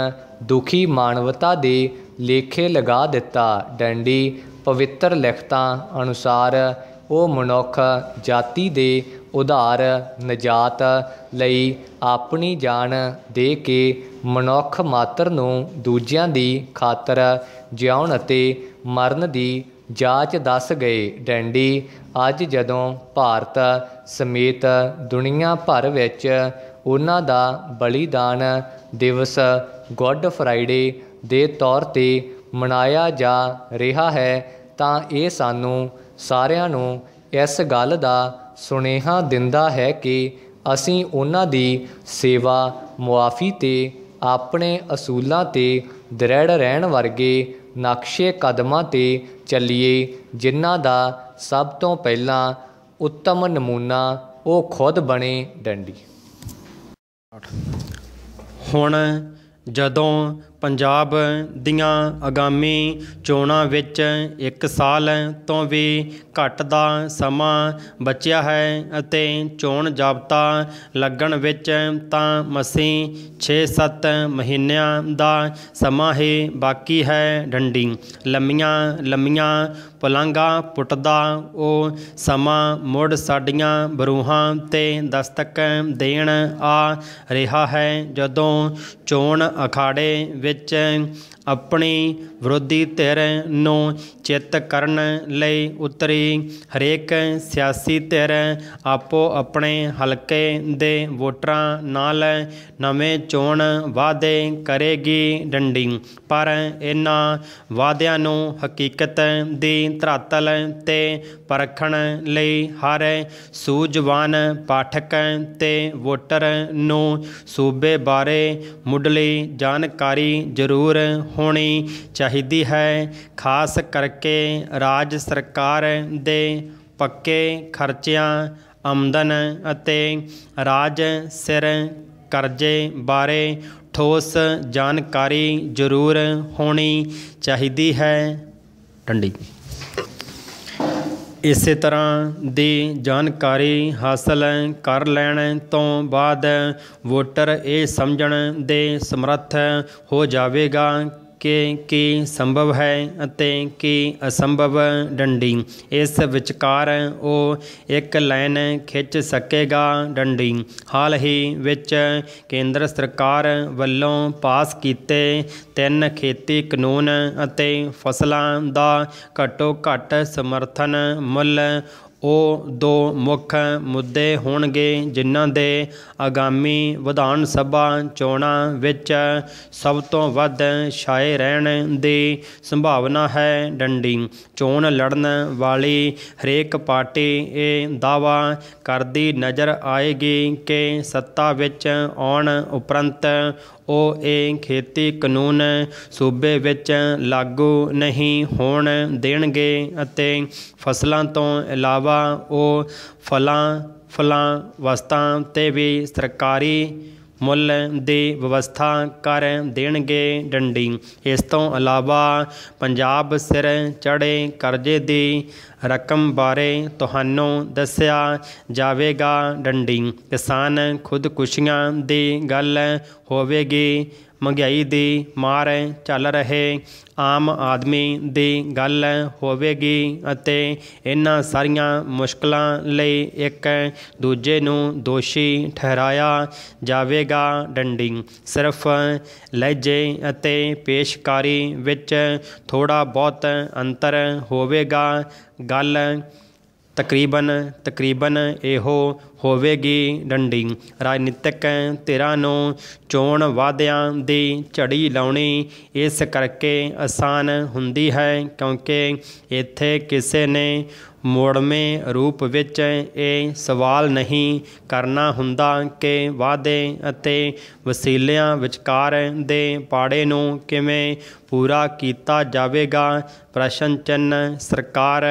ਦੁਖੀ ਮਾਨਵਤਾ ਦੇ ਲੇਖੇ ਲਗਾ ਦਿੱਤਾ। ਡੰਡੀ ਪਵਿੱਤਰ ਲਿਖਤਾਂ ਅਨੁਸਾਰ ਉਹ ਮਨੁੱਖ ਜਾਤੀ ਦੇ ਉਧਾਰ ਨਜਾਤ ਲਈ ਆਪਣੀ ਜਾਨ ਦੇ ਕੇ ਮਨੁੱਖ ਮਾਤਰ ਨੂੰ ਦੂਜਿਆਂ ਦੀ ਖਾਤਰ ਜਿਉਣ ਅਤੇ ਮਰਨ ਦੀ ਜਾਂਚ ਦੱਸ ਗਏ, ਡੈਂਡੀ। ਅੱਜ ਜਦੋਂ ਭਾਰਤ ਸਮੇਤ ਦੁਨੀਆ ਭਰ ਵਿੱਚ ਉਹਨਾਂ ਦਾ ਬਲੀਦਾਨ ਦਿਵਸ ਗੁੱਡ ਫਰਾਈਡੇ ਦੇ ਤੌਰ ਤੇ ਮਨਾਇਆ ਜਾ ਰਿਹਾ ਹੈ, ਤਾਂ ਇਹ ਸਾਨੂੰ ਸਾਰਿਆਂ ਨੂੰ ਇਸ ਗੱਲ ਦਾ ਸੁਨੇਹਾ ਦਿੰਦਾ ਹੈ ਕਿ ਅਸੀਂ ਉਹਨਾਂ ਦੀ ਸੇਵਾ ਮੁਆਫੀ ਤੇ ਆਪਣੇ ਅਸੂਲਾਂ ਤੇ ਦ੍ਰਿੜ ਰਹਿਣ ਵਰਗੇ ਨਕਸ਼ੇ ਕਦਮਾਂ ਤੇ ਚੱਲੀਏ, ਜਿਨ੍ਹਾਂ ਦਾ ਸਭ ਤੋਂ ਪਹਿਲਾਂ ਉੱਤਮ ਨਮੂਨਾ ਉਹ ਖੁਦ ਬਣੇ ਡੰਡੀ। ਹੁਣ ਜਦੋਂ ਪੰਜਾਬ ਦੀਆਂ ਆਗਾਮੀ ਚੋਣਾਂ ਵਿੱਚ ਇੱਕ ਸਾਲ ਤੋਂ ਵੀ ਘੱਟ ਦਾ ਸਮਾਂ ਬਚਿਆ ਹੈ ਅਤੇ ਚੋਣ ਜਾਬਤਾ ਲੱਗਣ ਵਿੱਚ ਤਾਂ ਮਸੀਂ 6-7 ਮਹੀਨਿਆਂ ਦਾ ਸਮਾਂ ਹੀ ਬਾਕੀ ਹੈ ਡੰਡੀ। ਲੰਮੀਆਂ ਲੰਮੀਆਂ ਪਲਾਂਘਾਂ ਪੁੱਟਦਾ, ਉਹ ਸਮਾਂ ਮੁੜ ਸਾਡੀਆਂ ਬਰੂਹਾਂ ਤੇ ਦਸਤਕ ਦੇਣ ਆ ਰਿਹਾ ਹੈ। ਜਦੋਂ ਚੋਣ ਅਖਾੜੇ ਵਿੱਚ ਆਪਣੀ ਵਿਰੋਧੀ ਧਿਰ ਨੂੰ ਚਿੱਤ ਕਰਨ ਲਈ ਉਤਰੀ। ਹਰੇਕ ਸਿਆਸੀ ਧਿਰ ਆਪੋ ਆਪਣੇ ਹਲਕੇ ਦੇ ਵੋਟਰਾਂ ਨਾਲ ਨਵੇਂ ਚੋਣ ਵਾਅਦੇ ਕਰੇਗੀ ਡੰਡੀ। ਪਰ ਇਹਨਾਂ ਵਾਅਦਿਆਂ ਨੂੰ ਹਕੀਕਤ ਦੀ ਧਰਾਤਲ ਤੇ ਪਰਖਣ ਲਈ ਹਰ ਸੂਝਵਾਨ ਪਾਠਕ ਤੇ ਵੋਟਰ ਨੂੰ ਸੂਬੇ ਬਾਰੇ ਮੁੱਢਲੀ ਜਾਣਕਾਰੀ ਜ਼ਰੂਰ ਹੋਣੀ ਚਾਹੀਦੀ ਹੈ। ਖਾਸ ਕਰਕੇ ਰਾਜ ਸਰਕਾਰ ਦੇ ਪੱਕੇ ਖਰਚਿਆਂ, ਆਮਦਨ ਅਤੇ ਰਾਜ ਸਿਰ ਕਰਜ਼ੇ ਬਾਰੇ ਠੋਸ ਜਾਣਕਾਰੀ ਜ਼ਰੂਰ ਹੋਣੀ ਚਾਹੀਦੀ ਹੈ। ਟੰਡੀ ਇਸੇ ਤਰ੍ਹਾਂ ਦੀ ਜਾਣਕਾਰੀ ਹਾਸਲ ਕਰ ਲੈਣ ਤੋਂ ਬਾਅਦ ਵੋਟਰ ਇਹ ਸਮਝਣ ਦੇ ਸਮਰੱਥ ਹੋ ਜਾਵੇਗਾ ਕਿ ਕੀ ਸੰਭਵ ਹੈ ਅਤੇ ਕੀ ਅਸੰਭਵ ਡੰਡੀ। ਇਸ ਵਿਚਕਾਰ ਉਹ ਇੱਕ ਲਾਈਨ ਖਿੱਚ ਸਕੇਗਾ ਡੰਡੀ। ਹਾਲ ਹੀ ਵਿੱਚ ਕੇਂਦਰ ਸਰਕਾਰ ਵੱਲੋਂ ਪਾਸ ਕੀਤੇ ਤਿੰਨ ਖੇਤੀ ਕਾਨੂੰਨ ਅਤੇ ਫਸਲਾਂ ਦਾ ਘੱਟੋ ਘੱਟ ਸਮਰਥਨ ਮੁੱਲ ਉਹ ਦੋ ਮੁੱਖ ਮੁੱਦੇ ਹੋਣਗੇ ਜਿਨ੍ਹਾਂ ਦੇ ਆਗਾਮੀ ਵਿਧਾਨ ਸਭਾ ਚੋਣਾਂ ਵਿੱਚ ਸਭ ਤੋਂ ਵੱਧ ਛਾਏ ਰਹਿਣ ਦੀ ਸੰਭਾਵਨਾ ਹੈ। ਡੰਡੀ, ਚੋਣ ਲੜਨ ਵਾਲੀ ਹਰੇਕ ਪਾਰਟੀ ਇਹ ਦਾਵਾ ਕਰਦੀ ਨਜ਼ਰ ਆਏਗੀ ਕਿ ਸੱਤਾ ਵਿੱਚ ਆਉਣ ਉਪਰੰਤ ਉਹ ਇਹ ਖੇਤੀ ਕਾਨੂੰਨ ਸੂਬੇ ਵਿੱਚ ਲਾਗੂ ਨਹੀਂ ਹੋਣ ਦੇਣਗੇ ਅਤੇ ਫਸਲਾਂ ਤੋਂ ਇਲਾਵਾ ਉਹ ਫਲਾਂ ਫਲਾਂ, ਵਸਤਾਂ ਤੇ ਵੀ ਸਰਕਾਰੀ ਮੁੱਲ ਦੀ ਵਿਵਸਥਾ ਕਰ ਦੇਣਗੇ ਡੰਡੀ। ਇਸ ਤੋਂ ਇਲਾਵਾ ਪੰਜਾਬ ਸਿਰ ਚੜੇ ਕਰਜ਼ੇ ਦੀ ਰਕਮ ਬਾਰੇ ਤੁਹਾਨੂੰ ਦੱਸਿਆ ਜਾਵੇਗਾ ਡੰਡੀ। ਕਿਸਾਨ ਖੁਦਕੁਸ਼ੀਆਂ ਦੀ ਗੱਲ ਹੋਵੇਗੀ। ਮਹਿੰਗਾਈ ਦੀ ਮਾਰ ਚੱਲ ਰਹੇ ਆਮ ਆਦਮੀ ਦੀ ਗੱਲ ਹੋਵੇਗੀ ਅਤੇ ਇਹਨਾਂ ਸਾਰੀਆਂ ਮੁਸ਼ਕਲਾਂ ਲਈ ਇੱਕ ਦੂਜੇ ਨੂੰ ਦੋਸ਼ੀ ਠਹਿਰਾਇਆ ਜਾਵੇਗਾ ਡੰਡੀ। ਸਿਰਫ ਲਹਿਜੇ ਅਤੇ ਪੇਸ਼ਕਾਰੀ ਵਿੱਚ ਥੋੜਾ ਬਹੁਤ ਅੰਤਰ ਹੋਵੇਗਾ। ਗੱਲ ਤਕਰੀਬਨ ਤਕਰੀਬਨ ਇਹੋ ਹੋਵੇਗੀ ਡੰਡੀ। ਰਾਜਨੀਤਿਕ ਧਿਰਾਂ ਨੂੰ ਚੋਣ ਵਾਅਦਿਆਂ ਦੀ ਝੜੀ ਲਾਉਣੀ ਇਸ ਕਰਕੇ ਆਸਾਨ ਹੁੰਦੀ ਹੈ ਕਿਉਂਕਿ ਇੱਥੇ ਕਿਸੇ ਨੇ ਮੋੜਵੇਂ ਰੂਪ ਵਿੱਚ ਇਹ ਸਵਾਲ ਨਹੀਂ ਕਰਨਾ ਹੁੰਦਾ ਕਿ ਵਾਅਦੇ ਅਤੇ ਵਸੀਲਿਆਂ ਵਿਚਕਾਰ ਦੇ ਪਾੜੇ ਨੂੰ ਕਿਵੇਂ ਪੂਰਾ ਕੀਤਾ ਜਾਵੇਗਾ? ਪ੍ਰਸ਼ਨ ਚਿੰਨ ਸਰਕਾਰ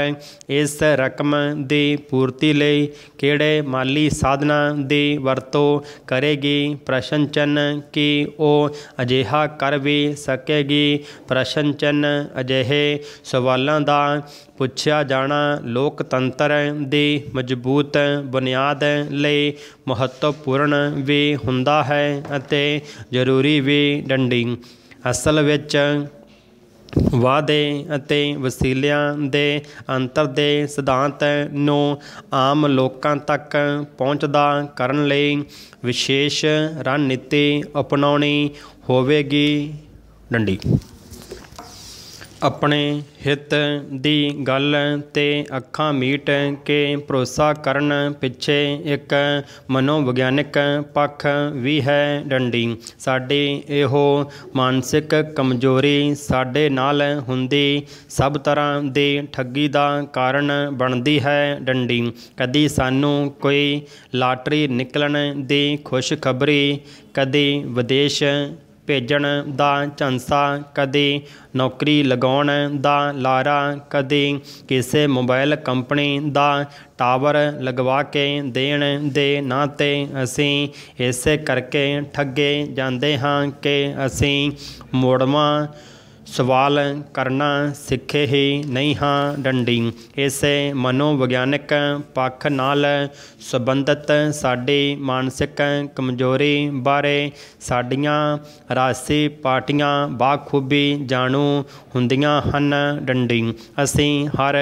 ਇਸ ਰਕਮ ਦੀ ਪੂਰਤੀ ਲਈ ਕਿਹੜੇ ਮਾਲੀ ਸਾਧਨਾਂ ਦੀ ਵਰਤੋਂ ਕਰੇਗੀ? ਪ੍ਰਸ਼ਨ ਚਿੰਨ ਕੀ ਉਹ ਅਜਿਹਾ ਕਰ ਵੀ ਸਕੇਗੀ? ਪ੍ਰਸ਼ਨ ਚਿੰਨ ਅਜਿਹੇ ਸਵਾਲਾਂ ਦਾ ਪੁੱਛਿਆ ਜਾਣਾ ਲੋਕਤੰਤਰ ਦੀ ਮਜ਼ਬੂਤ ਬੁਨਿਆਦ ਲਈ ਮਹੱਤਵਪੂਰਨ ਵੀ ਹੁੰਦਾ ਹੈ ਅਤੇ ਜ਼ਰੂਰੀ ਵੀ ਡੰਡੀ। ਅਸਲ ਵਿੱਚ ਵਾਅਦੇ ਅਤੇ ਵਸੀਲਿਆਂ ਦੇ ਅੰਤਰ ਦੇ ਸਿਧਾਂਤ ਨੂੰ ਆਮ ਲੋਕਾਂ ਤੱਕ ਪਹੁੰਚਦਾ ਕਰਨ ਲਈ ਵਿਸ਼ੇਸ਼ ਰਣਨੀਤੀ ਅਪਣਾਉਣੀ ਹੋਵੇਗੀ। ਡੰਡੀ। ਆਪਣੇ ਹਿੱਤ ਦੀ ਗੱਲ ਤੇ ਅੱਖਾਂ ਮੀਟ ਕੇ ਭਰੋਸਾ ਕਰਨ ਪਿੱਛੇ ਇੱਕ ਮਨੋਵਿਗਿਆਨਕ ਪੱਖ ਵੀ ਹੈ ਡੰਡੀ। ਸਾਡੀ ਇਹੋ ਮਾਨਸਿਕ ਕਮਜ਼ੋਰੀ ਸਾਡੇ ਨਾਲ ਹੁੰਦੀ ਸਭ ਤਰ੍ਹਾਂ ਦੀ ਠੱਗੀ ਦਾ ਕਾਰਨ ਬਣਦੀ ਹੈ ਡੰਡੀ। ਕਦੀ ਸਾਨੂੰ ਕੋਈ ਲਾਟਰੀ ਨਿਕਲਣ ਦੀ ਖੁਸ਼ਖਬਰੀ, ਕਦੀ ਵਿਦੇਸ਼ ਭੇਜਣ ਦਾ ਝਾਂਸਾ, ਕਦੇ ਨੌਕਰੀ ਲਗਾਉਣ ਦਾ ਲਾਰਾ, ਕਦੇ ਕਿਸੇ ਮੋਬਾਈਲ ਕੰਪਨੀ ਦਾ ਟਾਵਰ ਲਗਵਾ ਕੇ ਦੇਣ ਦੇ ਨਾਂ 'ਤੇ ਅਸੀਂ ਇਸੇ ਕਰਕੇ ਠੱਗੇ ਜਾਂਦੇ ਹਾਂ ਕਿ ਅਸੀਂ ਮੋੜਵਾਂ ਸਵਾਲ ਕਰਨਾ ਸਿੱਖੇ ਹੀ ਨਹੀਂ ਹਾਂ ਡੰਡੀ। ਇਸੇ ਮਨੋਵਿਗਿਆਨਕ ਪੱਖ ਨਾਲ ਸੰਬੰਧਿਤ ਸਾਡੀ ਮਾਨਸਿਕ ਕਮਜ਼ੋਰੀ ਬਾਰੇ ਸਾਡੀਆਂ ਰਾਸੀ ਪਾਰਟੀਆਂ ਬਾਖੂਬੀ ਜਾਣੂ ਹੁੰਦੀਆਂ ਹਨ ਡੰਡੀ। ਅਸੀਂ ਹਰ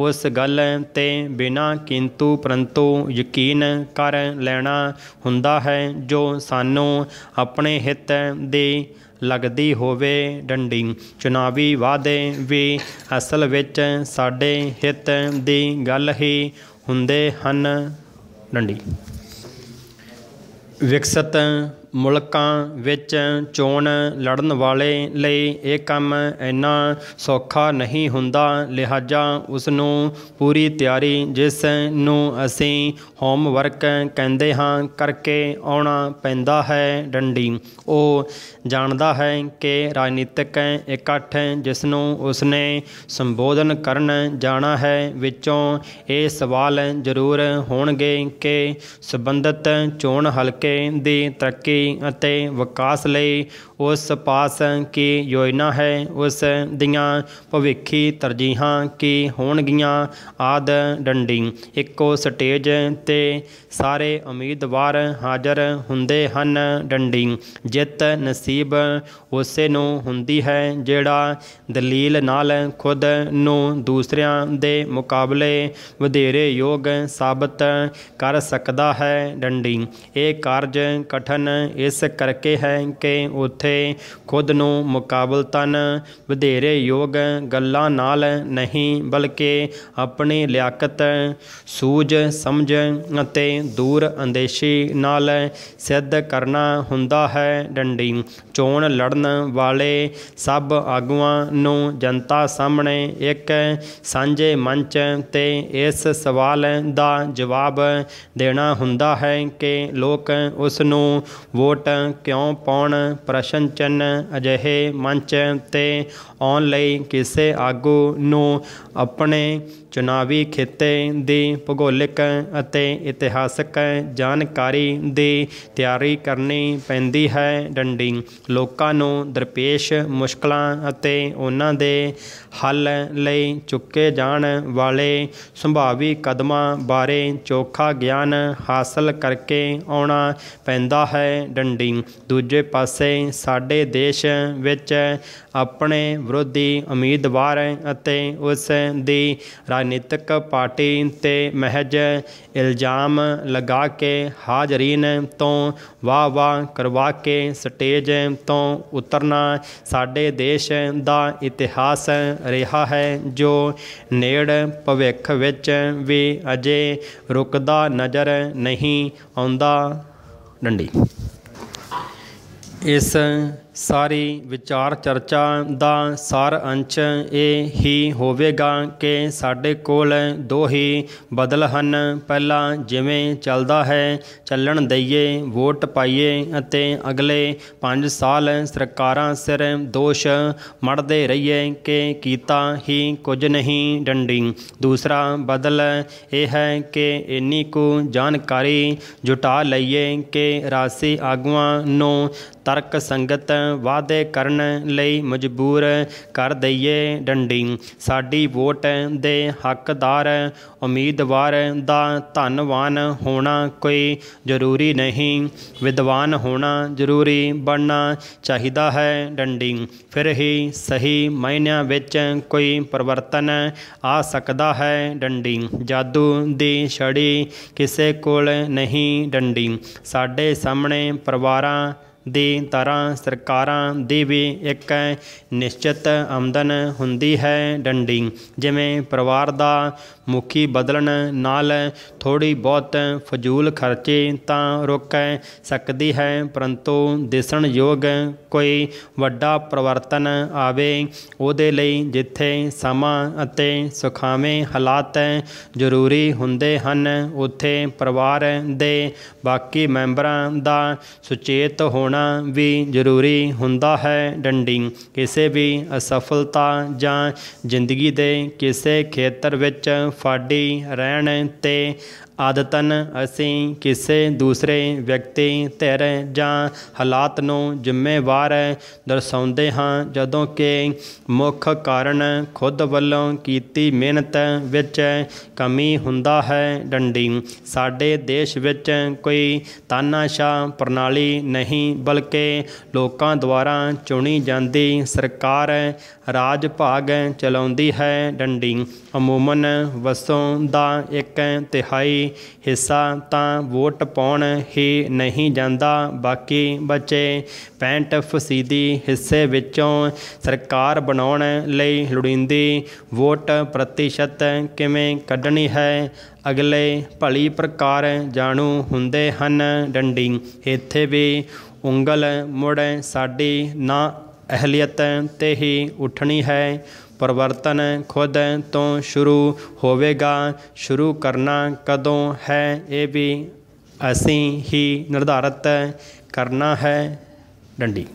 ਉਸ ਗੱਲ ਤੇ ਬਿਨਾਂ ਕਿੰਤੂ ਪਰੰਤੂ ਯਕੀਨ ਕਰ ਲੈਣਾ ਹੁੰਦਾ ਹੈ ਜੋ ਸਾਨੂੰ ਆਪਣੇ ਹਿੱਤ ਦੀ ਲੱਗਦੀ ਹੋਵੇ ਡੰਡੀ। ਚੁਣਾਵੀ ਵਾਅਦੇ ਵੀ ਅਸਲ ਵਿੱਚ ਸਾਡੇ ਹਿੱਤ ਦੀ ਗੱਲ ਹੀ ਹੁੰਦੇ ਹਨ। ਡੰਡੀ। ਵਿਕਸਿਤ ਮੁਲਕਾਂ ਵਿੱਚ ਚੋਣ ਲੜਨ ਵਾਲੇ ਲਈ ਇਹ ਕੰਮ ਇੰਨਾ ਸੌਖਾ ਨਹੀਂ ਹੁੰਦਾ, ਲਿਹਾਜ਼ਾ ਉਸ ਨੂੰ ਪੂਰੀ ਤਿਆਰੀ, ਜਿਸ ਨੂੰ ਅਸੀਂ ਹੋਮਵਰਕ ਕਹਿੰਦੇ ਹਾਂ, ਕਰਕੇ ਆਉਣਾ ਪੈਂਦਾ ਹੈ। ਡੰਡੀ। ਉਹ ਜਾਣਦਾ ਹੈ ਕਿ ਰਾਜਨੀਤਿਕ ਇਕੱਠ ਜਿਸ ਨੂੰ ਉਸਨੇ ਸੰਬੋਧਨ ਕਰਨ ਜਾਣਾ ਹੈ, ਵਿੱਚੋਂ ਇਹ ਸਵਾਲ ਜ਼ਰੂਰ ਹੋਣਗੇ ਕਿ ਸੰਬੰਧਿਤ ਚੋਣ ਹਲਕੇ ਦੀ ਤਰੱਕੀ ਅਤੇ ਵਿਕਾਸ ਲਈ ਉਸ ਪਾਸ ਕੀ ਯੋਜਨਾ ਹੈ, ਉਸ ਦੀਆਂ ਭਵਿੱਖੀ ਤਰਜੀਹਾਂ ਕੀ ਹੋਣਗੀਆਂ, ਆਦ ਡੰਡੀ। ਇੱਕੋ ਸਟੇਜ ਤੇ ਸਾਰੇ ਉਮੀਦਵਾਰ ਹਾਜ਼ਰ ਹੁੰਦੇ ਹਨ ਡੰਡੀ। ਜਿੱਤ ਨਸੀਬ ਉਸੇ ਨੂੰ ਹੁੰਦੀ ਹੈ, ਜਿਹੜਾ ਦਲੀਲ ਨਾਲ ਖੁਦ ਨੂੰ ਦੂਸਰਿਆਂ ਦੇ ਮੁਕਾਬਲੇ ਵਧੇਰੇ ਯੋਗ ਸਾਬਤ ਕਰ ਸਕਦਾ ਹੈ ਡੰਡੀ। ਇਹ ਕਾਰਜ ਕਠਨ ਇਸ ਕਰਕੇ ਹੈ ਕਿ ਉੱਥੇ ਖੁਦ ਨੂੰ ਮੁਕਾਬਲਤਨ ਵਧੇਰੇ ਯੋਗ ਗੱਲਾਂ ਨਾਲ ਨਹੀਂ, ਬਲਕਿ ਆਪਣੀ ਲਿਆਕਤ, ਸੂਝ ਸਮਝ ਅਤੇ ਦੂਰ ਅੰਦੇਸ਼ੀ ਨਾਲ ਸਿੱਧ ਕਰਨਾ ਹੁੰਦਾ ਹੈ। ਡੰਡੀ, ਚੋਣ ਲੜਨ ਵਾਲੇ ਸਭ ਆਗੂਆਂ ਨੂੰ ਜਨਤਾ ਸਾਹਮਣੇ ਇੱਕ ਸਾਂਝੇ ਮੰਚ ਤੇ ਇਸ ਸਵਾਲ ਦਾ ਜਵਾਬ ਦੇਣਾ ਹੁੰਦਾ ਹੈ ਕਿ ਲੋਕ ਉਸ ਨੂੰ ਵੋਟ ਕਿਉਂ ਪਾਉਣ, ਪ੍ਰਸ਼ਨ चंच अजहे मंच ते ਆਉਣ ਲਈ ਕਿਸੇ ਆਗੂ ਨੂੰ ਆਪਣੇ ਚੁਣਾਵੀ ਖਿੱਤੇ ਦੀ ਭੂਗੋਲਿਕ ਅਤੇ ਇਤਿਹਾਸਕ ਜਾਣਕਾਰੀ ਦੀ ਤਿਆਰੀ ਕਰਨੀ ਪੈਂਦੀ ਹੈ। ਡੰਡੀ, ਲੋਕਾਂ ਨੂੰ ਦਰਪੇਸ਼ ਮੁਸ਼ਕਲਾਂ ਅਤੇ ਉਹਨਾਂ ਦੇ ਹੱਲ ਲਈ ਚੁੱਕੇ ਜਾਣ ਵਾਲੇ ਸੰਭਾਵੀ ਕਦਮਾਂ ਬਾਰੇ ਚੋਖਾ ਗਿਆਨ ਹਾਸਲ ਕਰਕੇ ਆਉਣਾ ਪੈਂਦਾ ਹੈ। ਡੰਡੀ, ਦੂਜੇ ਪਾਸੇ ਸਾਡੇ ਦੇਸ਼ ਵਿੱਚ ਆਪਣੇ ਵਿਰੋਧੀ ਉਮੀਦਵਾਰ ਅਤੇ ਉਸ ਦੀ ਰਾਜਨੀਤਿਕ ਪਾਰਟੀ ਤੇ ਮਹਿਜ ਇਲਜ਼ਾਮ ਲਗਾ ਕੇ ਹਾਜ਼ਰੀਨ ਤੋਂ ਵਾਹ ਵਾਹ ਕਰਵਾ ਕੇ ਸਟੇਜ ਤੋਂ ਉਤਰਨਾ ਸਾਡੇ ਦੇਸ਼ ਦਾ ਇਤਿਹਾਸ ਰਿਹਾ ਹੈ, ਜੋ ਨੇੜ ਭਵਿੱਖ ਵਿੱਚ ਵੀ ਅਜੇ ਰੁਕਦਾ ਨਜ਼ਰ ਨਹੀਂ ਆਉਂਦਾ। ਡੰਡੀ। ਇਸ ਸਾਰੀ ਵਿਚਾਰ ਚਰਚਾ ਦਾ ਸਾਰ ਅੰਸ਼ ਇਹ ਹੀ ਹੋਵੇਗਾ ਕਿ ਸਾਡੇ ਕੋਲ ਦੋ ਹੀ ਬਦਲ ਹਨ। ਪਹਿਲਾ ਜਿਵੇਂ ਚੱਲਦਾ ਹੈ, ਚੱਲਣ ਦਈਏ, ਵੋਟ ਪਾਈਏ ਅਤੇ ਅਗਲੇ 5 ਸਾਲ ਸਰਕਾਰਾਂ ਸਿਰ ਦੋਸ਼ ਮੜਦੇ ਰਹੀਏ ਕਿ ਕੀਤਾ ਹੀ ਕੁਝ ਨਹੀਂ ਡੰਡੀ। ਦੂਸਰਾ ਬਦਲ ਇਹ ਹੈ ਕਿ ਇੰਨੀ ਕੁ ਜਾਣਕਾਰੀ ਜੁਟਾ ਲਈਏ ਕਿ ਰਾਸੀ ਆਗੂਆਂ ਨੂੰ ਤਰਕ ਸੰਗਤ ਵਾਅਦੇ ਕਰਨ ਲਈ ਮਜਬੂਰ ਕਰ ਦਈਏ ਡੰਡੀ। ਸਾਡੀ ਵੋਟ ਦੇ ਹੱਕਦਾਰ, ਉਮੀਦਵਾਰ ਦਾ ਧੰਨਵਾਨ ਹੋਣਾ ਕੋਈ ਜ਼ਰੂਰੀ ਨਹੀਂ। ਵਿਦਵਾਨ ਹੋਣਾ ਜ਼ਰੂਰੀ ਬਣਨਾ ਚਾਹੀਦਾ ਹੈ ਡੰਡੀ। ਫਿਰ ਹੀ ਸਹੀ ਮਾਇਨਿਆਂ ਵਿੱਚ ਕੋਈ ਪਰਿਵਰਤਨ ਆ ਸਕਦਾ ਹੈ ਡੰਡੀ। ਜਾਦੂ ਦੀ ਛੜੀ ਕਿਸੇ ਕੋਲ ਨਹੀਂ ਡੰਡੀ। ਸਾਡੇ ਸਾਹਮਣੇ ਪਰਿਵਾਰਾਂ ਦੀ ਤਰ੍ਹਾਂ ਸਰਕਾਰਾਂ ਦੀ ਵੀ ਇੱਕ ਨਿਸ਼ਚਿਤ ਆਮਦਨ ਹੁੰਦੀ ਹੈ ਡੰਡੀ। ਜਿਵੇਂ ਪਰਿਵਾਰ ਦਾ ਮੁਖੀ ਬਦਲਣ ਨਾਲ ਥੋੜੀ ਬਹੁਤ ਫਜ਼ੂਲ ਖਰਚੇ ਤਾਂ ਰੁਕ ਸਕਦੀ ਹੈ, ਪਰੰਤੂ ਦਿਸਣ ਯੋਗ ਕੋਈ ਵੱਡਾ ਪਰਿਵਰਤਨ ਆਵੇ ਉਹਦੇ ਲਈ ਜਿੱਥੇ ਸਮਾਂ ਅਤੇ ਸੁਖਾਵੇਂ ਹਾਲਾਤ ਜ਼ਰੂਰੀ ਹੁੰਦੇ ਹਨ, ਉੱਥੇ ਪਰਿਵਾਰ ਦੇ ਬਾਕੀ ਮੈਂਬਰਾਂ ਦਾ ਸੁਚੇਤ ਹੋਣਾ ਹੋਣਾ ਵੀ ਜ਼ਰੂਰੀ ਹੁੰਦਾ ਹੈ। ਡੰਡੀ, ਕਿਸੇ ਵੀ ਅਸਫਲਤਾ ਜਾਂ ਜ਼ਿੰਦਗੀ ਦੇ ਕਿਸੇ ਖੇਤਰ ਵਿੱਚ ਫਾਡੀ ਰਹਿਣ ਤੇ ਆਦਤਨ ਅਸੀਂ ਕਿਸੇ ਦੂਸਰੇ ਵਿਅਕਤੀ ਧਿਰ ਜਾਂ ਹਾਲਾਤ ਨੂੰ ਜ਼ਿੰਮੇਵਾਰ ਦਰਸਾਉਂਦੇ ਹਾਂ, ਜਦੋਂ ਕਿ ਮੁੱਖ ਕਾਰਨ ਖੁਦ ਵੱਲੋਂ ਕੀਤੀ ਮਿਹਨਤ ਵਿੱਚ ਕਮੀ ਹੁੰਦਾ ਹੈ। ਡੰਡੀ, ਸਾਡੇ ਦੇਸ਼ ਵਿੱਚ ਕੋਈ ਤਾਨਾਸ਼ਾਹ ਪ੍ਰਣਾਲੀ ਨਹੀਂ, ਬਲਕਿ ਲੋਕਾਂ ਦੁਆਰਾ ਚੁਣੀ ਜਾਂਦੀ ਸਰਕਾਰ ਰਾਜ ਭਾਗ ਚਲਾਉਂਦੀ ਹੈ। ਡੰਡੀ, ਅਮੂਮਨ ਵਸੋਂ ਦਾ ਇੱਕ ਤਿਹਾਈ ਹਿੱਸਾ ਤਾਂ ਵੋਟ ਪਾਉਣ ਹੀ ਨਹੀਂ ਜਾਂਦਾ। ਬਾਕੀ ਬਚੇ 65 ਫੀਸਦੀ ਹਿੱਸੇ ਵਿੱਚੋਂ ਸਰਕਾਰ ਬਣਾਉਣ ਲਈ ਲੋੜੀਂਦੀ ਵੋਟ ਪ੍ਰਤੀਸ਼ਤ ਕਿਵੇਂ ਕੱਢਣੀ ਹੈ? ਅਗਲੇ ਭਲੀ ਪ੍ਰਕਾਰ ਜਾਣੂ ਹੁੰਦੇ ਹਨ ਡੰਡੀ। ਇੱਥੇ ਵੀ ਉਂਗਲ ਮੁੜ ਸਾਡੀ ਨਾ ਅਹਲੀਅਤ ਤੇ ਹੀ ਉੱਠਣੀ ਹੈ। ਪਰਿਵਰਤਨ ਖੁਦ ਤੋਂ ਸ਼ੁਰੂ ਹੋਵੇਗਾ। ਸ਼ੁਰੂ ਕਰਨਾ ਕਦੋਂ ਹੈ ਇਹ ਵੀ ਅਸੀਂ ਹੀ ਨਿਰਧਾਰਤ ਕਰਨਾ ਹੈ। ਡੰਡੀ।